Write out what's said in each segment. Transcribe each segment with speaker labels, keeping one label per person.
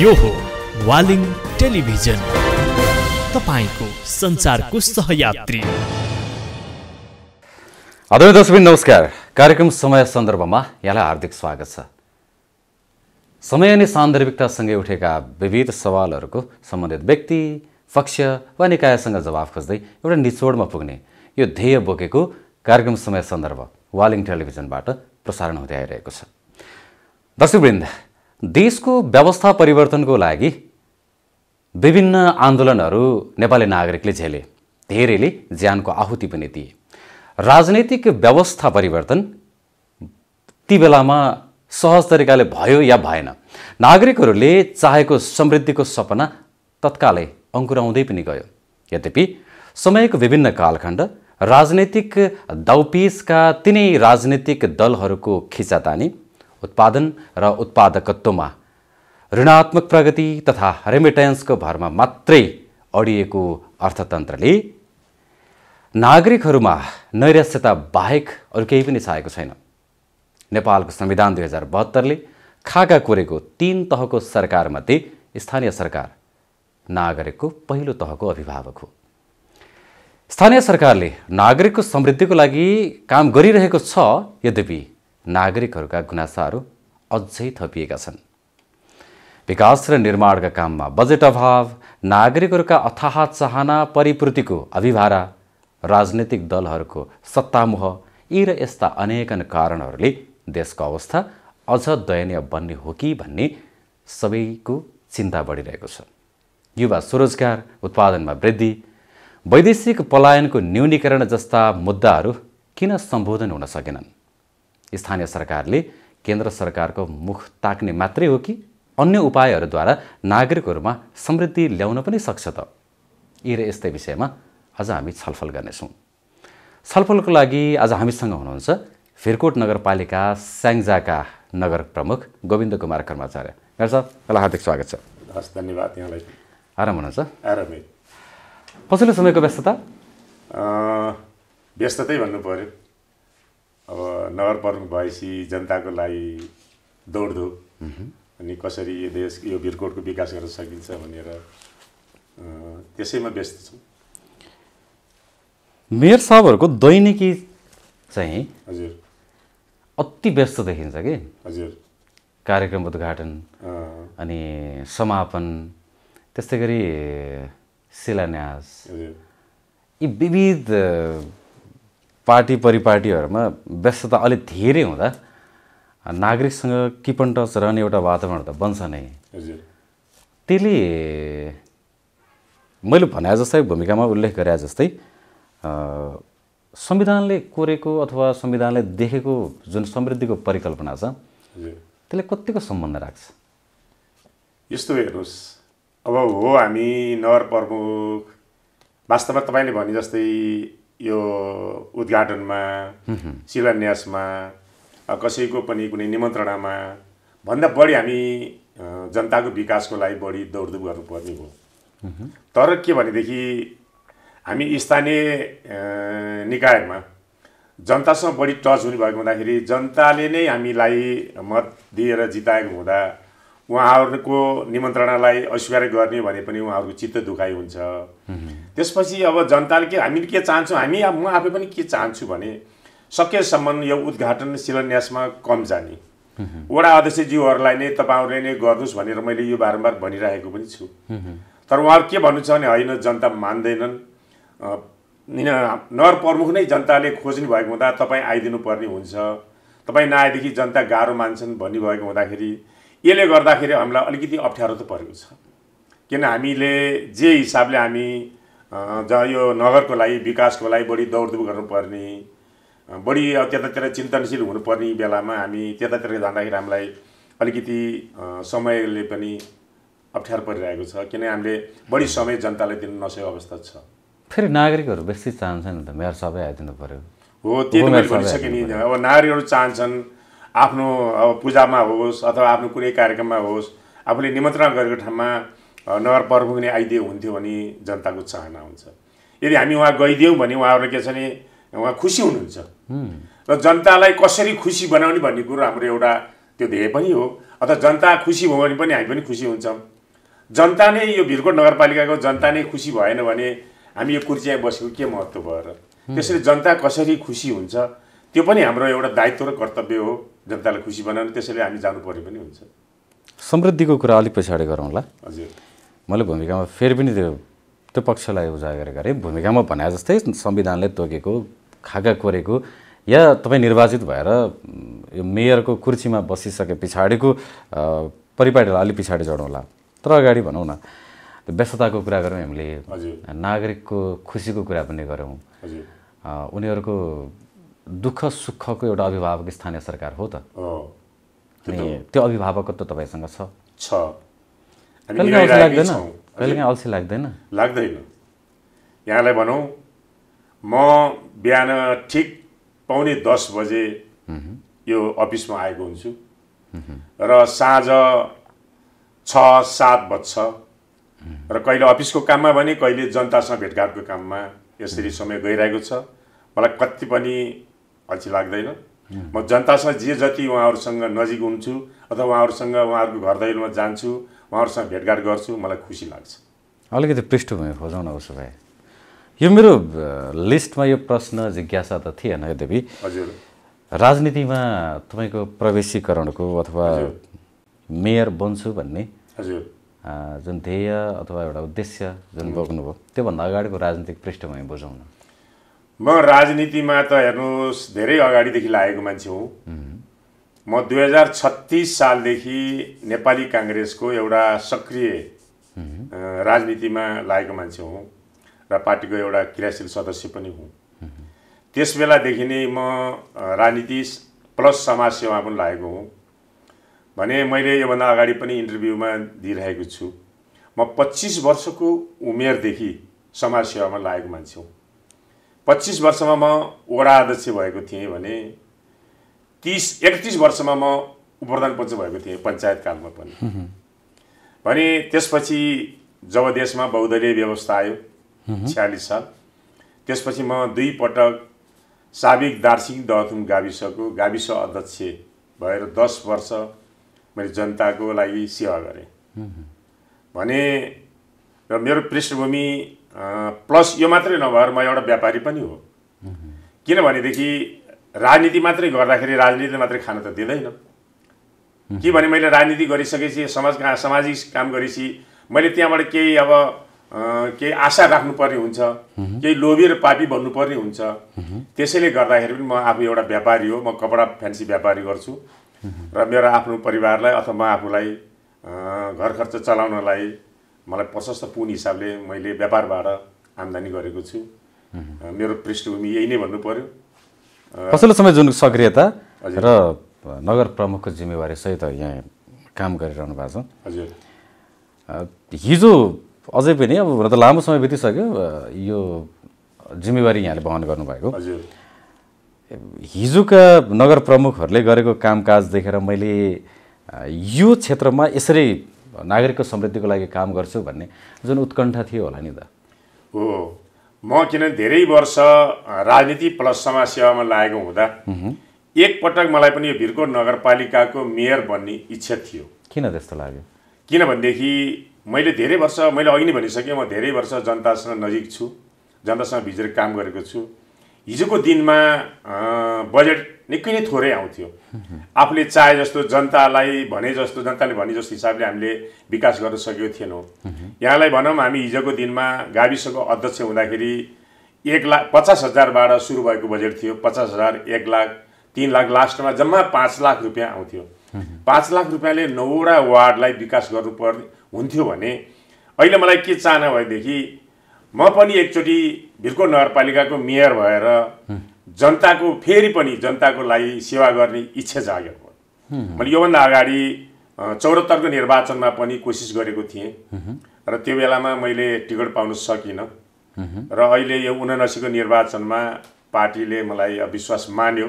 Speaker 1: यो हो वालिङ टेलिभिजन। तपाईँको सञ्चारको सहयात्री।
Speaker 2: आदरणीय दर्शक नमस्कार। कार्यक्रम समय सन्दर्भमा यहाँलाई हार्दिक स्वागत छ। समय अनि सान्दर्भिकतासँगै उठेका विविध सवालहरूको सम्बन्धित व्यक्ति पक्ष वा निकायसँग जवाफ खोज्दै एउटा निचोडमा पुग्ने यो ध्येय बोकेको कार्यक्रम समय सन्दर्भ वालिङ टेलिभिजनबाट प्रसारण हुँदै आइरहेको छ। दर्शकवृन्द देशको व्यवस्था परिवर्तनको लागि विभिन्न आन्दोलनहरू नेपाली नागरिकले झेले। धेरैले ज्यानको आहुति पनि दिए। राजनैतिक व्यवस्था परिवर्तन ती बेलामा सहज तरिकाले भयो या भएन। नागरिकहरूले चाहेको समृद्धिको सपना तत्कालै अङ्कुराउँदै पनि गयो। यद्यपि समयको विभिन्न कालखण्ड राजनैतिक दाउपिसका तिनै राजनैतिक दलहरूको खिचातानी उत्पादन र उत्पादकत्वमा ऋणात्मक प्रगति तथा रेमिटेन्सको भरमा मात्रै अडिएको अर्थतन्त्रले नागरिकहरूमा नैराश्यता बाहेक अरू केही पनि छाएको छैन। नेपालको संविधान दुई हजार बहत्तरले खाका कोरेको तिन तहको सरकारमध्ये स्थानीय सरकार नागरिकको पहिलो तहको अभिभावक हो। स्थानीय सरकारले नागरिकको समृद्धिको लागि काम गरिरहेको छ यद्यपि नागरिकहरूका गुनासाहरू अझै थपिएका छन्। विकास र निर्माणका काममा बजेट अभाव नागरिकहरूका अथाह चाहना परिपूर्तिको अभिभारा राजनैतिक दलहरूको सत्तामोह यी र यस्ता अनेकन कारणहरूले देशको अवस्था अझ दयनीय बन्ने हो कि भन्ने सबैको चिन्ता बढिरहेको छ। युवा स्वरोजगार उत्पादनमा वृद्धि वैदेशिक पलायनको न्यूनीकरण जस्ता मुद्दाहरू किन सम्बोधन हुन सकेनन्? स्थानीय सरकारले केन्द्र सरकारको मुख ताक्ने मात्रै हो कि अन्य उपायहरूद्वारा नागरिकहरूमा समृद्धि ल्याउन पनि सक्छ त? यी र यस्तै विषयमा आज हामी छलफल गर्नेछौँ। छलफलको लागि आज हामीसँग हुनुहुन्छ फिरकोट नगरपालिका स्याङ्जाका नगर प्रमुख गोविन्द कुमार कर्माचार्य। गाडी साहब हार्दिक स्वागत छ।
Speaker 3: हस् धन्यवाद यहाँलाई।
Speaker 2: आराम हुनुहुन्छ?
Speaker 3: आरामै।
Speaker 2: पछिल्लो समयको व्यस्तता?
Speaker 3: व्यस्ततै भन्नु पऱ्यो अब नगर प्रमुख भएपछि जनताको लागि दौडधुप अनि कसरी यो देश यो भिरकोटको विकास गर्न सकिन्छ भनेर त्यसैमा व्यस्त छौँ।
Speaker 2: मेयर साहबहरूको दैनिकी चाहिँ
Speaker 3: हजुर।
Speaker 2: अति व्यस्त देखिन्छ कि?
Speaker 3: हजुर।
Speaker 2: कार्यक्रम उद्घाटन अनि समापन त्यस्तै गरी शिलान्यास। यी विविध पार्टी परिपाटीहरूमा व्यस्तता अलिक धेरै हुँदा नागरिकसँग किपन टच रहने एउटा वातावरण त बन्छ नै। त्यसले मैले भने जस्तै भूमिकामा उल्लेख गरे जस्तै संविधानले कोरेको अथवा संविधानले देखेको जुन समृद्धिको परिकल्पना छ त्यसले कतिको सम्बन्ध राख्छ?
Speaker 3: यस्तो हेर्नुहोस्। अब हो हामी नगर प्रमुख। वास्तवमा तपाईँले भने जस्तै यो उद्घाटनमा शिलान्यासमा कसैको पनि कुनै निमन्त्रणामा भन्दा बढी हामी जनताको विकासको लागि बढी दौडधुप गर्नुपर्ने हो। तर के भनेदेखि हामी स्थानीय निकायमा जनतासँग बढी टच हुने भएको हुँदाखेरि जनताले नै हामीलाई मत दिएर जिताएको हुँदा उहाँहरूको निमन्त्रणालाई अस्वीकार गर्ने भने पनि उहाँहरूको चित्त दुखाइ हुन्छ। त्यसपछि अब जनताले के हामीले के चाहन्छौँ? हामी म आफै पनि के चाहन्छु भने सकेसम्म यो उद्घाटन शिलान्यासमा कम जाने। वडा अध्यक्षज्यूहरूलाई नै तपाईँहरूले नै गर्नुहोस् भनेर मैले यो बारम्बार भनिरहेको पनि छु। तर उहाँहरू के भन्नु छ भने होइन जनता मान्दैनन्। नगर प्रमुख नै जनताले खोज्ने भएको हुँदा तपाईँ आइदिनु पर्ने हुन्छ। तपाईँ नआएदेखि जनता गाह्रो मान्छन् भन्ने भएको हुँदाखेरि यसले गर्दाखेरि हामीलाई अलिकति अप्ठ्यारो त परेको छ। किन हामीले जे हिसाबले हामी ज यो नगरको लागि विकासको लागि बढी दौडधुप गर्नुपर्ने बढी त्यतातिर चिन्तनशील हुनुपर्ने बेलामा हामी त्यतातिर जाँदाखेरि हामीलाई अलिकति समयले पनि अप्ठ्यारो परिरहेको छ। किन हामीले बढी समय जनतालाई दिन नसकेको अवस्था छ।
Speaker 2: फेरि नागरिकहरू बेसी चाहन्छन् त मेयर सबै आइदिनु पऱ्यो
Speaker 3: हो त्यही त मैले
Speaker 2: उपमेयर
Speaker 3: भनिसकेँ नि। अब नारीहरू चाहन्छन् आफ्नो अब पूजामा होस् अथवा आफ्नो कुनै कार्यक्रममा होस् आफूले निमन्त्रणा गरेको ठाउँमा नगर प्रमुख नै आइदियो हुन्थ्यो भने जनताको चाहना हुन्छ। यदि हामी उहाँ गइदियौँ भने उहाँहरू के छ भने उहाँ खुसी हुनुहुन्छ। र जनतालाई कसरी खुसी बनाउने भन्ने कुरो हाम्रो एउटा त्यो ध्येय पनि हो। अथवा जनता खुसी भयो भने पनि हामी पनि खुसी हुन्छौँ। जनता नै यो भिरकोट नगरपालिकाको जनता नै खुसी भएन भने हामी यो कुर्चिया बसेको के महत्त्व भयो र त्यसरी जनता कसरी खुसी हुन्छ त्यो पनि हाम्रो एउटा दायित्व र कर्तव्य हो। जनतालाई खुसी बनाउनु त्यसैले हामी जानु पर्यो पनि हुन्छ।
Speaker 2: समृद्धिको कुरा अलिक पछाडि गरौँला
Speaker 3: हजुर।
Speaker 2: मैले भूमिकामा फेरि पनि त्यो त्यो पक्षलाई उजागर गरेँ। भूमिकामा भने जस्तै संविधानले तोकेको खाका कोरेको या तपाईँ निर्वाचित भएर यो मेयरको कुर्सीमा बसिसके पछाडिको परिपाटीलाई अलिक पछाडि जोडौँला तर अगाडि भनौँ न व्यस्तताको कुरा गऱ्यौँ हामीले नागरिकको खुसीको कुरा पनि गऱ्यौँ उनीहरूको दुःख सुखको एउटा अभिभावक स्थानीय सरकार हो त। अनि त्यो अभिभावकत्व तपाईँसँग छ।
Speaker 3: छ।
Speaker 2: कहिलेकाहीँ अल्छी लाग्दैन? कहिलेकाहीँ अल्छी लाग्दैन?
Speaker 3: लाग्दैन। यहाँलाई भनौँ म बिहान ठिक पाउने दस बजे यो अफिसमा आएको हुन्छु। र साँझ छ सात बज्छ। र कहिले अफिसको काममा भने कहिले जनतासँग भेटघाटको काममा यसरी समय गइरहेको छ। मलाई कति पनि अल्छी लाग्दैन। म जनतासँग जे जति उहाँहरूसँग नजिक हुन्छु अथवा उहाँहरूसँग उहाँहरूको घर दैलोमा जान्छु उहाँहरूसँग भेटघाट गर्छु मलाई खुसी लाग्छ।
Speaker 2: अलिकति पृष्ठभूमि खोजौँ न उसो भए। यो मेरो लिस्टमा यो प्रश्न जिज्ञासा त थिएन यद्यपि
Speaker 3: हजुर।
Speaker 2: राजनीतिमा तपाईँको प्रवेशीकरणको अथवा मेयर बन्छु भन्ने
Speaker 3: हजुर।
Speaker 2: जुन ध्येय अथवा एउटा उद्देश्य जुन बोक्नुभयो त्योभन्दा अगाडिको राजनीतिक पृष्ठभूमि बुझौँ न।
Speaker 3: म राजनीतिमा त हेर्नुहोस् धेरै अगाडिदेखि लागेको मान्छे हुँ। म दुई हजार छत्तिस सालदेखि नेपाली काङ्ग्रेसको एउटा सक्रिय राजनीतिमा लागेको मान्छे हुँ र पार्टीको एउटा क्रियाशील सदस्य पनि हुँ। त्यस बेलादेखि नै म राजनीति प्लस समाजसेवा पनि लागेको हुँ। भने मैले योभन्दा अगाडि पनि इन्टरभ्यूमा दिइरहेको छु। म पच्चिस वर्षको उमेरदेखि समाजसेवामा लागेको मान्छे हुँ। पच्चिस वर्षमा म वडा अध्यक्ष भएको थिएँ भने तिस एकतिस वर्षमा म उपप्रधान पञ्च भएको थिएँ पञ्चायत कालमा पनि। भने त्यसपछि जब देशमा बहुदलीय व्यवस्था आयो छ्यालिस साल त्यसपछि म दुई पटक साबिक दार्सिङ दहथुम गाविसको गाविस अध्यक्ष भएर दस वर्ष मैले जनताको लागि सेवा गरेँ। भने र मेरो पृष्ठभूमि प्लस यो मात्रै नभएर म एउटा व्यापारी पनि हो। किनभनेदेखि राजनीति मात्रै गर्दाखेरि राजनीति मात्रै खान त दिँदैन। कि भने मैले राजनीति गरिसकेपछि समाज सामाजिक काम गरेपछि मैले त्यहाँबाट केही अब केही आशा राख्नुपर्ने हुन्छ केही लोभी र पापी बन्नुपर्ने हुन्छ। त्यसैले गर्दाखेरि पनि म आफू एउटा व्यापारी हो म कपडा फ्यान्सी व्यापारी गर्छु। र मेरो आफ्नो परिवारलाई अथवा म आफूलाई घर खर्च चलाउनलाई मलाई प्रशस्त पुन हिसाबले मैले व्यापारबाट आम्दानी गरेको छु। मेरो पृष्ठभूमि यही नै भन्नु पर्यो।
Speaker 2: पछिल्लो समय जुन सक्रियता र नगर प्रमुखको जिम्मेवारी सहित यहाँ काम गरिरहनु भएको छ।
Speaker 3: हजुर।
Speaker 2: हिजो अझै पनि अब हुन त लामो समय बितिसक्यो यो जिम्मेवारी यहाँले वहन गर्नुभएको।
Speaker 3: हजुर।
Speaker 2: हिजोका नगर प्रमुखहरूले गरेको कामकाज देखेर मैले यो क्षेत्रमा यसरी नागरिकको समृद्धिको लागि काम गर्छु भन्ने जुन उत्कण्ठा थियो होला नि त।
Speaker 3: हो। म किन धेरै वर्ष राजनीति प्लस समाजसेवामा लागेको हुँदा एकपटक मलाई पनि यो भिरकोट नगरपालिकाको मेयर बन्ने इच्छा थियो।
Speaker 2: किन त्यस्तो लाग्यो?
Speaker 3: किनभनेदेखि मैले धेरै वर्ष मैले अघि नै भनिसकेँ म धेरै वर्ष जनतासँग नजिक छु जनतासँग भिजेर काम गरेको छु। हिजोको दिनमा बजेट निकै नै थोरै आउँथ्यो। आफूले चाहे जस्तो जनतालाई भने जस्तो जनताले भने जस्तो हिसाबले हामीले विकास गर्न सकेको थिएनौँ। यहाँलाई भनौँ हामी हिजोको दिनमा गाविसको अध्यक्ष हुँदाखेरि एक लाख पचास हजारबाट सुरु भएको बजेट थियो। पचास हजार एक लाख तिन लाख लास्टमा जम्मा पाँच लाख रुपियाँ आउँथ्यो। पाँच लाख रुपियाँले नौवटा वार्डलाई विकास गर्नुपर्ने हुन्थ्यो भने अहिले मलाई के चाहना भएदेखि म पनि एकचोटि भिरको नगरपालिकाको मेयर भएर जनताको फेरि पनि जनताको लागि सेवा गर्ने इच्छा जाग्यो। मैले योभन्दा अगाडि अ, चौहत्तरको निर्वाचनमा पनि कोसिस गरेको थिएँ। र त्यो बेलामा मैले टिकट पाउन सकिनँ। र अहिले यो उनासीको निर्वाचनमा पार्टीले मलाई विश्वास मान्यो।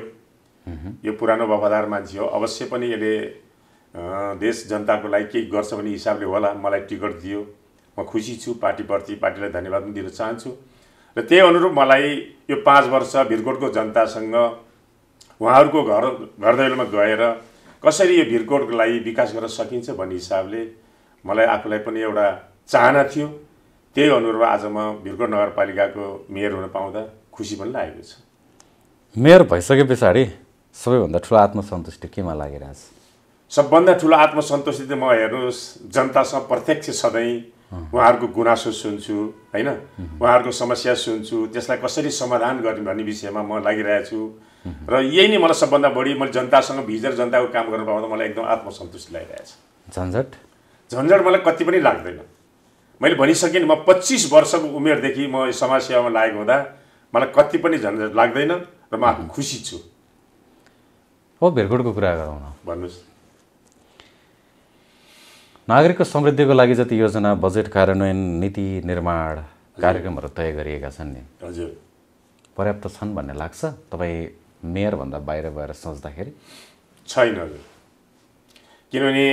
Speaker 3: यो पुरानो वफादार मान्छे हो अवश्य पनि यसले देश जनताको लागि केही गर्छ भन्ने हिसाबले होला। मलाई टिकट दियो। म खुसी छु। पार्टीप्रति पार्टीलाई धन्यवाद पनि दिन चाहन्छु। र त्यही अनुरूप मलाई यो पाँच वर्ष भिरकोटको जनतासँग उहाँहरूको घर घर दैलोमा गएर कसरी यो भिरकोटको लागि विकास गर्न सकिन्छ भन्ने हिसाबले मलाई आफूलाई पनि एउटा चाहना थियो। त्यही अनुरूप आज म भिरकोट नगरपालिकाको मेयर हुन पाउँदा खुसी पनि लागेको छ।
Speaker 2: मेयर भइसके पछाडि सबैभन्दा ठुलो आत्मसन्तुष्टि केमा लागिरहेछ?
Speaker 3: सबभन्दा ठुलो आत्मसन्तुष्टि चाहिँ म हेर्नुहोस् जनतासँग प्रत्यक्ष सधैँ उहाँहरूको गुनासो सुन्छु होइन? उहाँहरूको समस्या सुन्छु त्यसलाई कसरी समाधान गर्ने भन्ने विषयमा म लागिरहेको छु। र यही नै मलाई सबभन्दा बढी मैले जनतासँग भिजेर जनताको काम गर्न पाउँदा मलाई एकदम आत्मसन्तुष्टि लागिरहेछ
Speaker 2: झन्झट?
Speaker 3: झन्झट मलाई कति पनि लाग्दैन। मैले भनिसकेँ नि म पच्चिस वर्षको उमेरदेखि म समाजसेवामा लागेको हुँदा मलाई कति पनि झन्झट लाग्दैन र म आफू खुसी छु।
Speaker 2: हो भेरकोटको कुरा गरौँ न।
Speaker 3: भन्नुहोस्।
Speaker 2: नागरिकको समृद्धिको लागि जति योजना बजेट कार्यान्वयन नीति निर्माण कार्यक्रमहरू तय गरिएका छन् नि।
Speaker 3: हजुर।
Speaker 2: पर्याप्त छन् भन्ने लाग्छ। तपाईँ मेयरभन्दा बाहिर गएर सोच्दाखेरि?
Speaker 3: छैन हजुर। किनभने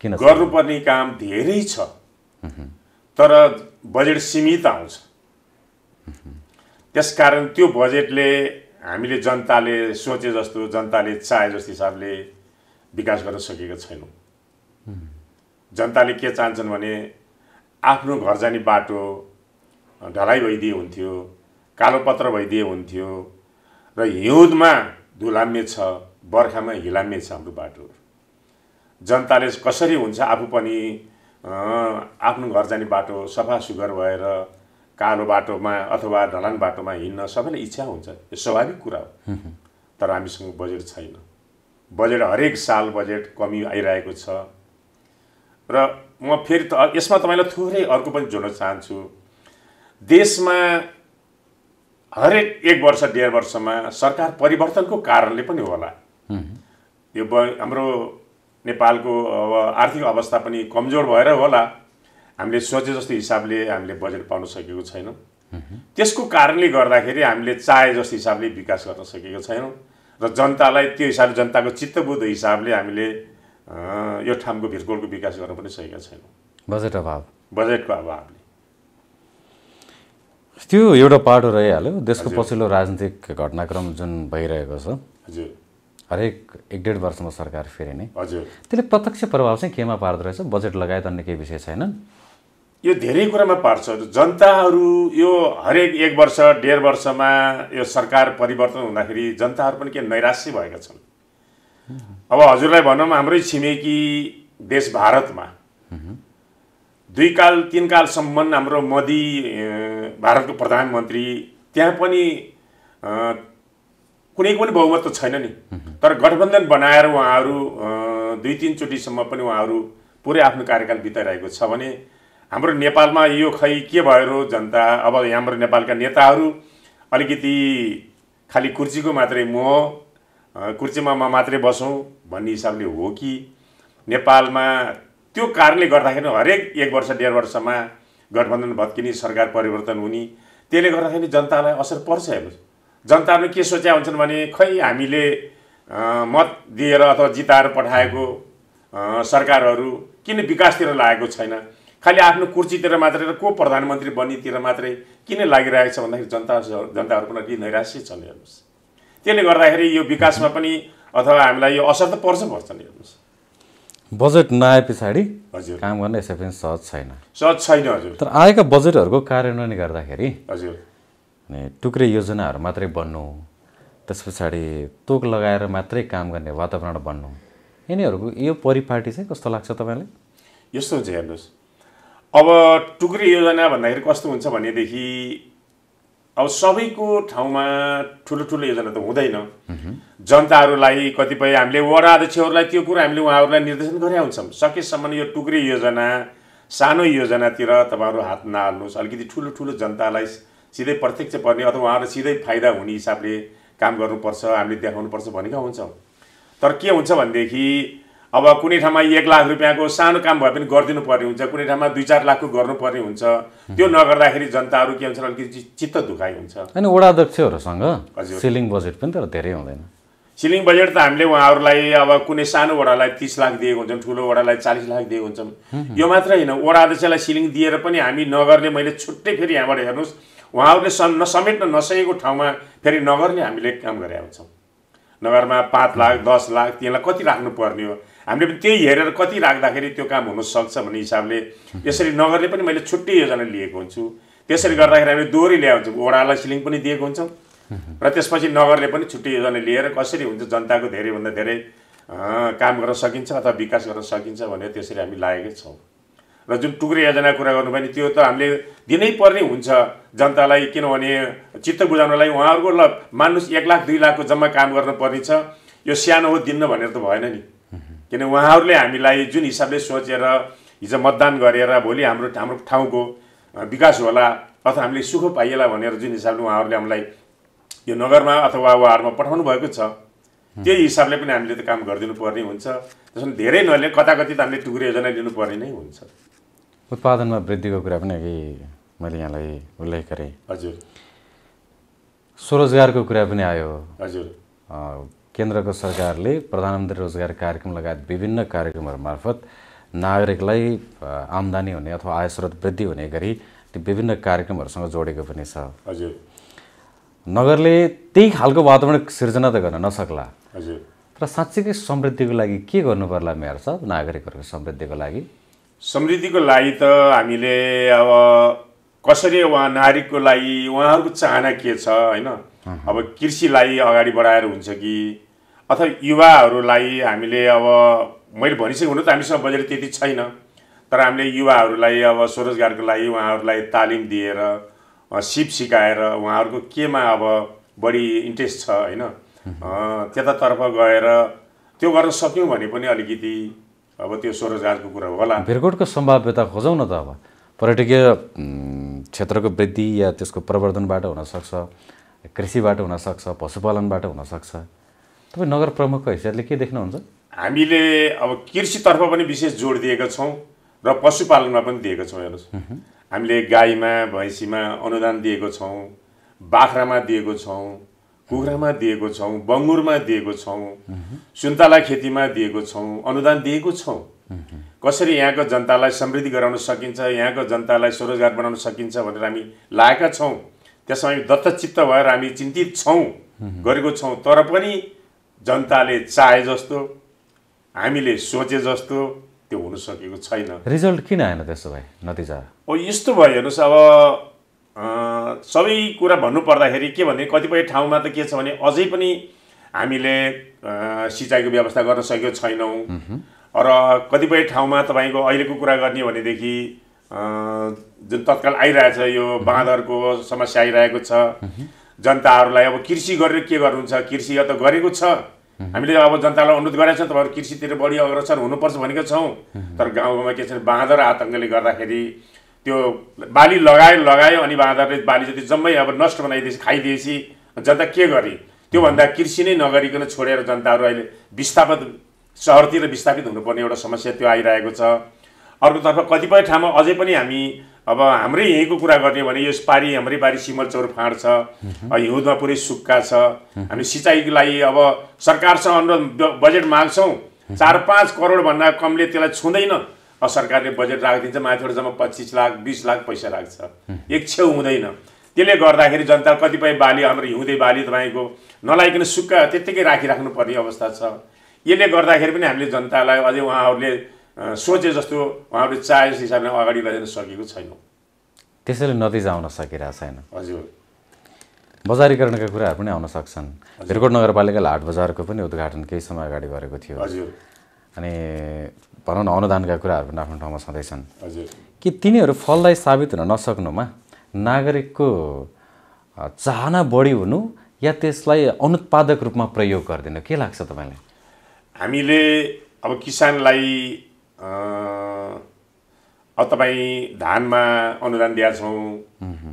Speaker 2: किन
Speaker 3: गर्नुपर्ने काम धेरै छ। तर बजेट सीमित आउँछ। त्यसकारण त्यो बजेटले हामीले जनताले सोचे जस्तो जनताले चाहे जस्तो हिसाबले विकास गर्न सकेका छैनौँ। जनताले के चाहन्छन् भने आफ्नो घर जाने बाटो ढलाइ भइदिए हुन्थ्यो कालोपत्र भइदिए हुन्थ्यो र हिउँदमा धुलाम्य छ बर्खामा हिलाम्य छ हाम्रो बाटोहरू जनताले कसरी हुन्छ आफू पनि आफ्नो घर जाने बाटो सफा सुग्घर भएर कालो बाटोमा अथवा ढलान बाटोमा हिँड्न सबैलाई इच्छा हुन्छ यो स्वाभाविक कुरा हो। तर हामीसँग बजेट छैन। बजेट हरेक साल बजेट कमी आइरहेको छ। र म फेरि त यसमा तपाईँलाई थोरै अर्को पनि जोड्न चाहन्छु। देशमा हरेक एक वर्ष डेढ वर्षमा सरकार परिवर्तनको कारणले पनि होला। यो ब हाम्रो नेपालको अब आर्थिक अवस्था पनि कमजोर भएर होला। हामीले सोचे जस्तो हिसाबले हामीले बजेट पाउन सकेको छैनौँ। त्यसको कारणले गर्दाखेरि हामीले चाहे जस्तो हिसाबले विकास गर्न सकेको छैनौँ। र जनतालाई त्यो हिसाबले जनताको चित्तबुद्ध हिसाबले हामीले यो ठाउँको भिरकोलको विकास गर्न पनि सकेका छैनौँ।
Speaker 2: बजेट अभाव।
Speaker 3: बजेटको अभावले।
Speaker 2: त्यो एउटा पाटो रहिहाल्यो। देशको पछिल्लो राजनीतिक घटनाक्रम जुन भइरहेको छ।
Speaker 3: हजुर।
Speaker 2: हरेक एक डेढ वर्षमा सरकार फेरिने।
Speaker 3: हजुर।
Speaker 2: त्यसले प्रत्यक्ष प्रभाव चाहिँ केमा पार्दो रहेछ? बजेट लगायत अन्य केही विषय छैनन्?
Speaker 3: यो धेरै कुरामा पार्छ। जनताहरू यो हरेक एक वर्ष डेढ वर्षमा यो सरकार परिवर्तन हुँदाखेरि जनताहरू पनि के नैराश्य भएका छन्। अब हजुरलाई भनौँ हाम्रै छिमेकी देश भारतमा दुई काल तिन कालसम्म हाम्रो मोदी भारतको प्रधानमन्त्री त्यहाँ पनि कुनै पनि बहुमत त छैन नि। तर गठबन्धन बनाएर उहाँहरू दुई तिनचोटिसम्म पनि उहाँहरू पुरै आफ्नो कार्यकाल बिताइरहेको छ भने हाम्रो नेपालमा यो खै के भयो जनता? अब हाम्रो नेपालका नेताहरू अलिकति खालि कुर्सीको मात्रै मोह अँ, कुर्सीमा म मात्रै बसौँ भन्ने हिसाबले हो कि? नेपालमा त्यो कारणले गर्दाखेरि हरेक एक वर्ष डेढ वर्षमा गठबन्धन भत्किने सरकार परिवर्तन हुने। त्यसले गर्दाखेरि जनतालाई असर पर्छ हेर्नुहोस्। जनताहरूले के सोच्या हुन्छन् भने खै हामीले मत दिएर अथवा जिताएर पठाएको सरकारहरू किन विकासतिर लागेको छैन? खालि आफ्नो कुर्सीतिर मात्रै र को प्रधानमन्त्री बन्नेतिर मात्रै किन लागिरहेको छ भन्दाखेरि जनता जनताहरू पनि नैराश्य छन् हेर्नुहोस्। त्यसले गर्दाखेरि यो विकासमा पनि अथवा हामीलाई यो असर त पर्छ पर्छ नि हेर्नुहोस्।
Speaker 2: बजेट नआए पछाडि
Speaker 3: हजुर।
Speaker 2: काम गर्न यसै पनि सहज छैन।
Speaker 3: सहज छैन हजुर।
Speaker 2: तर आएका बजेटहरूको कार्यान्वयन गर्दाखेरि
Speaker 3: हजुर।
Speaker 2: अनि टुक्रे योजनाहरू मात्रै बन्नु त्यस पछाडि तोक लगाएर मात्रै काम गर्ने वातावरण बन्नु यिनीहरूको यो परिपाटी चाहिँ कस्तो लाग्छ तपाईँलाई?
Speaker 3: यस्तो हुन्छ हेर्नुहोस्। अब टुक्री योजना भन्दाखेरि कस्तो हुन्छ भनेदेखि अब सबैको ठाउँमा ठुलो ठुलो योजना त हुँदैन। जनताहरूलाई कतिपय हामीले वडा अध्यक्षहरूलाई त्यो कुरा हामीले उहाँहरूलाई निर्देशन गरे हुन्छौँ। सकेसम्म यो टुक्री योजना सानो योजनातिर तपाईँहरू हात नहाल्नुहोस्। अलिकति ठुलो ठुलो जनतालाई सिधै प्रत्यक्ष पर्ने अथवा उहाँहरू सिधै फाइदा हुने हिसाबले काम गर्नुपर्छ हामीले देखाउनुपर्छ भनेका हुन्छौँ। तर के हुन्छ भनेदेखि अब कुनै ठाउँमा एक लाख रुपियाँको सानो काम भए पनि गरिदिनु पर्ने हुन्छ कुनै ठाउँमा दुई चार लाखको गर्नुपर्ने हुन्छ। त्यो नगर्दाखेरि जनताहरू के हुन्छ अलिकति चित्त दुखाइ हुन्छ।
Speaker 2: अनि वडा अध्यक्षहरूसँग
Speaker 3: हजुर।
Speaker 2: सिलिङ बजेट पनि तर धेरै हुँदैन।
Speaker 3: सिलिङ बजेट त हामीले उहाँहरूलाई अब कुनै सानो वडालाई तिस लाख दिएको हुन्छौँ ठुलो वडालाई चालिस लाख दिएको हुन्छौँ। यो मात्र होइन वडा अध्यक्षलाई सिलिङ दिएर पनि हामी नगर्ने मैले छुट्टै फेरि यहाँबाट हेर्नुहोस् उहाँहरूले सम नसमेट्न नसकेको ठाउँमा फेरि नगर्ने हामीले काम गरेका हुन्छौँ। नगरमा पाँच लाख दस लाख तिनलाई कति राख्नुपर्ने हो? हामीले पनि त्यही हेरेर कति राख्दाखेरि त्यो काम हुनसक्छ भन्ने हिसाबले यसरी नगरले पनि मैले छुट्टै योजना लिएको हुन्छु। त्यसरी गर्दाखेरि हामीले दोहोरी हुन्छौँ वडालाई सिलिङ पनि दिएको हुन्छौँ। र त्यसपछि नगरले पनि छुट्टै योजना लिएर कसरी हुन्छ जनताको धेरैभन्दा धेरै काम गर्न सकिन्छ अथवा विकास गर्न सकिन्छ भनेर त्यसरी हामी लागेकै छौँ। र जुन टुक्रे योजना कुरा गर्नु भने त्यो त हामीले दिनै पर्ने हुन्छ जनतालाई किनभने चित्त बुझाउनलाई उहाँहरूको ल मान्नुहोस् एक लाख दुई लाखको जम्मा काम गर्न पर्ने छ। यो सानो हो दिन्न भनेर त भएन नि। किन उहाँहरूले हामीलाई जुन हिसाबले सोचेर हिजो मतदान गरेर भोलि हाम्रो हाम्रो ठाउँको विकास होला अथवा हामीले सुख पाइएला भनेर जुन हिसाबले उहाँहरूले हामीलाई यो नगरमा अथवा वार्डमा पठाउनु भएको छ त्यही हिसाबले पनि हामीले त काम गरिदिनु पर्ने हुन्छ। त्यसमा धेरै नलिए कता कति त हामीले टुक्रे योजना लिनुपर्ने नै हुन्छ।
Speaker 2: उत्पादनमा वृद्धिको कुरा पनि अघि मैले यहाँलाई उल्लेख गरेँ।
Speaker 3: हजुर।
Speaker 2: स्वरोजगारको कुरा पनि आयो।
Speaker 3: हजुर।
Speaker 2: केन्द्रको सरकारले प्रधानमन्त्री रोजगार कार्यक्रम लगायत विभिन्न कार्यक्रमहरू मार्फत नागरिकलाई आम्दानी हुने अथवा आय स्रोत वृद्धि हुने गरी ती विभिन्न कार्यक्रमहरूसँग जोडेको पनि छ।
Speaker 3: हजुर।
Speaker 2: नगरले त्यही खालको वातावरण सिर्जना त गर्न नसक्ला।
Speaker 3: हजुर।
Speaker 2: तर साँच्चीकै समृद्धिको लागि के गर्नु पर्ला मेयर साहब नागरिकहरूको समृद्धिको लागि?
Speaker 3: समृद्धिको लागि त हामीले अब कसरी उहाँ नागरिकको लागि उहाँहरूको चाहना के छ होइन? अब कृषिलाई अगाडि बढाएर हुन्छ कि अथवा युवाहरूलाई हामीले अब मैले भनिसकेको हुनु त हामीसँग बजेट त्यति छैन तर हामीले युवाहरूलाई अब स्वरोजगारको लागि उहाँहरूलाई तालिम दिएर सिप सिकाएर उहाँहरूको केमा अब बढी इन्ट्रेस्ट छ होइन? त्यतातर्फ गएर त्यो गर्न सक्यौँ भने पनि अलिकति अब त्यो स्वरोजगारको कुरा होला।
Speaker 2: भिरकोटको सम्भाव्यता खोजौँ न त अब। पर्यटकीय क्षेत्रको वृद्धि या त्यसको प्रवर्धनबाट हुनसक्छ कृषिबाट हुनसक्छ पशुपालनबाट हुनसक्छ। तपाईँ नगर प्रमुखको हैसियतले के देख्नुहुन्छ?
Speaker 3: हामीले अब कृषितर्फ पनि विशेष जोड दिएका छौँ र पशुपालनमा पनि दिएका छौँ हेर्नुहोस्। हामीले गाईमा भैँसीमा अनुदान दिएको छौँ बाख्रामा दिएको छौँ कुखुरामा दिएको छौँ बङ्गुरमा दिएको छौँ सुन्तला खेतीमा दिएको छौँ अनुदान दिएको छौँ। कसरी यहाँको जनतालाई समृद्धि गराउन सकिन्छ यहाँको जनतालाई स्वरोजगार बनाउन सकिन्छ भनेर हामी लागेका छौँ त्यसमा हामी दत्तचित्त भएर हामी चिन्तित छौँ गरेको छौँ। तर पनि जनताले चाहे जस्तो हामीले सोचे जस्तो त्यो हुन सकेको छैन।
Speaker 2: रिजल्ट किन आएन त्यसो भए नतिजा?
Speaker 3: अब यस्तो भयो हेर्नुहोस् अब सबै कुरा भन्नु पर्दाखेरि के भने कतिपय ठाउँमा त के छ भने अझै पनि हामीले सिँचाइको व्यवस्था गर्न सकेको छैनौँ। र कतिपय ठाउँमा तपाईँको अहिलेको कुरा गर्ने भनेदेखि जुन तत्काल आइरहेछ यो बाँदरको समस्या आइरहेको छ। जनताहरूलाई अब कृषि गरेर के गर्नुहुन्छ? कृषि त गरेको छ। हामीले अब जनतालाई अनुरोध गरेका छौँ तपाईँहरू कृषितिर बढी अग्रसर हुनुपर्छ भनेका छौँ। तर गाउँमा के छ बाँदर आतङ्कले गर्दाखेरि त्यो बाली लगायो लगायो अनि बाँदरले बाली जति जम्मै अब नष्ट बनाइदिएपछि खाइदिएपछि जनता के गर्ने त्योभन्दा कृषि नै नगरिकन छोडेर जनताहरू अहिले विस्थापित सहरतिर विस्थापित हुनुपर्ने एउटा समस्या त्यो आइरहेको छ। अर्कोतर्फ कतिपय ठाउँमा अझै पनि हामी अब हाम्रै यहीँको कुरा गर्ने भने यस पारी हाम्रै बारी सिमल चौर फाँड छ हिउँदमा पुरै सुक्खा छ। हामी सिँचाइको लागि अब सरकारसँग अनुरोध बजेट माग्छौँ। चार पाँच करोडभन्दा कमले त्यसलाई छुँदैन। सरकारले बजेट राखिदिन्छ माथिबाट जम्मा पच्चिस लाख बिस लाख पैसा राख्छ। एक छेउ हुँदैन। त्यसले गर्दाखेरि जनता कतिपय बाली हाम्रो हिउँदे बाली तपाईँको नलाइकन सुक्खा त्यत्तिकै राखिराख्नु पर्ने अवस्था छ। यसले गर्दाखेरि पनि हामीले जनतालाई अझै उहाँहरूले सोचे जस्तो उहाँहरूले चाहे जस्तो हिसाबले अगाडि लैजान सकेको छैनौँ।
Speaker 2: त्यसैले नतिजा आउन सकिरहेको छैन।
Speaker 3: हजुर।
Speaker 2: बजारीकरणका कुराहरू पनि आउन सक्छन्। भिरकोट नगरपालिकाले हाट बजारको पनि उद्घाटन केही समय अगाडि गरेको थियो।
Speaker 3: हजुर।
Speaker 2: अनि भनौँ न अनुदानका कुराहरू पनि आफ्नो ठाउँमा छँदैछन्।
Speaker 3: हजुर।
Speaker 2: कि तिनीहरू फलदायी साबित हुन नसक्नुमा नागरिकको चाहना बढी हुनु या त्यसलाई अनुत्पादक रूपमा प्रयोग गरिदिनु? के लाग्छ तपाईँलाई?
Speaker 3: हामीले अब किसानलाई अब तपाईँ धानमा अनुदान दिएका छौँ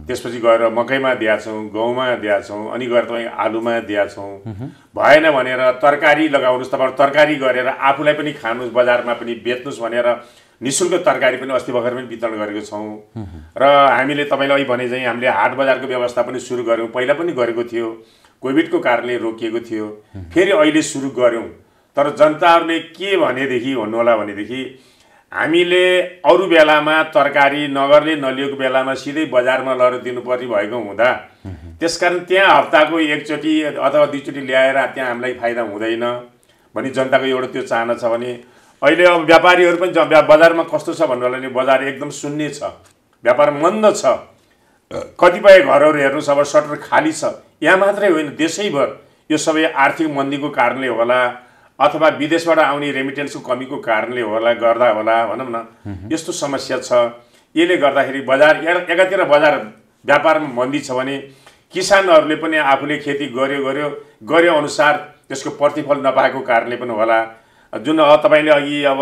Speaker 3: त्यसपछि गएर मकैमा दिएका छौँ गहुँमा दिएका छौँ अनि गएर तपाईँ आलुमा दिएका छौँ भएन भनेर तरकारी लगाउनुहोस् तपाईँहरू तरकारी गरेर आफूलाई पनि खानुहोस् बजारमा पनि बेच्नुहोस् भनेर निशुल्क तरकारी पनि अस्ति भर्खर पनि वितरण गरेको छौँ। र हामीले तपाईँलाई भने चाहिँ हामीले हाट बजारको व्यवस्था पनि सुरु गऱ्यौँ। पहिला पनि गरेको थियो। कोभिडको कारणले रोकिएको थियो। फेरि अहिले सुरु गऱ्यौँ। तर जनताहरूले के भनेदेखि भन्नुहोला भनेदेखि हामीले अरू बेलामा तरकारी नगरले नलिएको बेलामा सिधै बजारमा लगेर दिनुपर्ने भएको हुँदा त्यसकारण त्यहाँ हप्ताको एकचोटि अथवा दुईचोटि ल्याएर त्यहाँ हामीलाई फाइदा हुँदैन भने जनताको एउटा त्यो चाहना छ भने अहिले अब व्यापारीहरू पनि बजारमा कस्तो छ भन्नु होला नि बजार एकदम शून्य छ व्यापार मन्द छ कतिपय घरहरू हेर्नुहोस् अब सटर खाली छ यहाँ मात्रै होइन देशैभर यो सबै आर्थिक मन्दीको कारणले होला अथवा विदेशबाट आउने रेमिटेन्सको कमीको कारणले होला गर्दा होला भनौँ न। यस्तो समस्या छ। यसले गर्दाखेरि बजार एकातिर बजार व्यापारमा मन्दी छ भने किसानहरूले पनि आफूले खेती गर्यो गर्यो गर्यो अनुसार त्यसको प्रतिफल नपाएको कारणले पनि होला। जुन तपाईँले अघि अब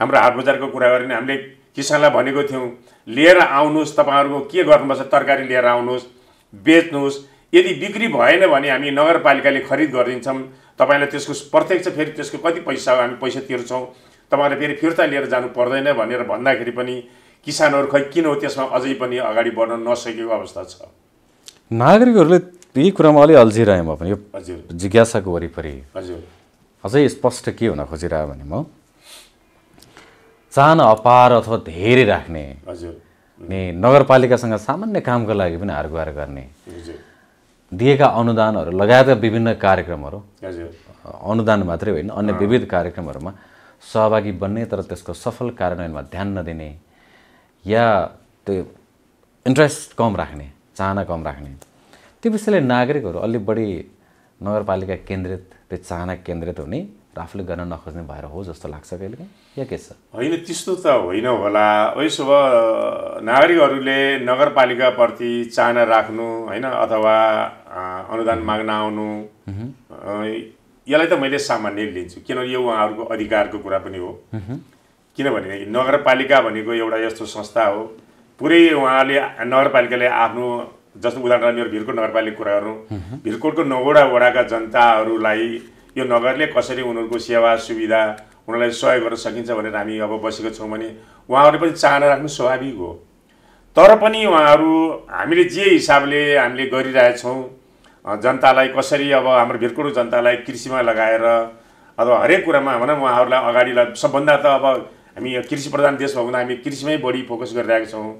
Speaker 3: हाम्रो हाट बजारको कुरा गऱ्यो भने हामीले किसानलाई भनेको थियौँ लिएर आउनुहोस् तपाईँहरूको के गर्नुपर्छ? तरकारी लिएर आउनुहोस् बेच्नुहोस् यदि बिक्री भएन भने हामी नगरपालिकाले खरिद गरिदिन्छौँ। तपाईँलाई त्यसको प्रत्यक्ष फेरि त्यसको कति पैसा हो हामी पैसा तिर्छौँ। तपाईँहरूले फेरि फिर्ता लिएर जानु पर्दैन भनेर भन्दाखेरि पनि किसानहरू खै किन हो त्यसमा अझै पनि अगाडि बढ्न नसकेको अवस्था छ।
Speaker 2: नागरिकहरूले यही कुरामा अलि अल्झिरहेँ म पनि यो
Speaker 3: हजुर।
Speaker 2: जिज्ञासाको वरिपरि
Speaker 3: हजुर।
Speaker 2: अझै स्पष्ट के हुन खोजिरह्यो भने म चाहना अपार अथवा धेरै राख्ने
Speaker 3: हजुर।
Speaker 2: अनि नगरपालिकासँग सामान्य कामको लागि पनि हारगुहार गर्ने
Speaker 3: हजुर।
Speaker 2: दिएका अनुदानहरू लगायतका विभिन्न कार्यक्रमहरू अनुदान मात्रै होइन अन्य विविध कार्यक्रमहरूमा सहभागी बन्ने तर त्यसको सफल कार्यान्वयनमा ध्यान नदिने या त्यो इन्ट्रेस्ट कम राख्ने चाहना कम राख्ने। त्यो विषयले नागरिकहरू अलिक बढी नगरपालिका केन्द्रित त्यो चाहना केन्द्रित हुने र आफूले गर्न नखोज्ने भएर हो जस्तो लाग्छ कहिलेकाहीँ? या के छ?
Speaker 3: होइन त्यस्तो त होइन होला। भए नागरिकहरूले नगरपालिकाप्रति चाहना राख्नु होइन अथवा अनुदान माग्न आउनु यसलाई त मैले सामान्य लिन्छु किनभने यो उहाँहरूको अधिकारको कुरा पनि हो। किनभने नगरपालिका भनेको एउटा यस्तो संस्था हो। पुरै उहाँले नगरपालिकाले आफ्नो जस्तो उदाहरण मेरो भिरकोट नगरपालिका कुरा गरौँ भिरकोटको नौवटा वडाका जनताहरूलाई यो नगरले कसरी उनीहरूको सेवा सुविधा उनीहरूलाई सहयोग गर्न सकिन्छ भनेर हामी अब बसेको छौँ भने उहाँहरूले पनि चाहना राख्नु स्वाभाविक हो। तर पनि उहाँहरू हामीले जे हिसाबले हामीले गरिरहेछौँ जनतालाई कसरी अब हाम्रो भिरकोट जनतालाई कृषिमा लगाएर अथवा हरेक कुरामा भनौँ उहाँहरूलाई अगाडि ला- सबभन्दा त अब हामी कृषि प्रधान देश भएको हुँदा हामी कृषिमै बढी फोकस गरिरहेका छौँ।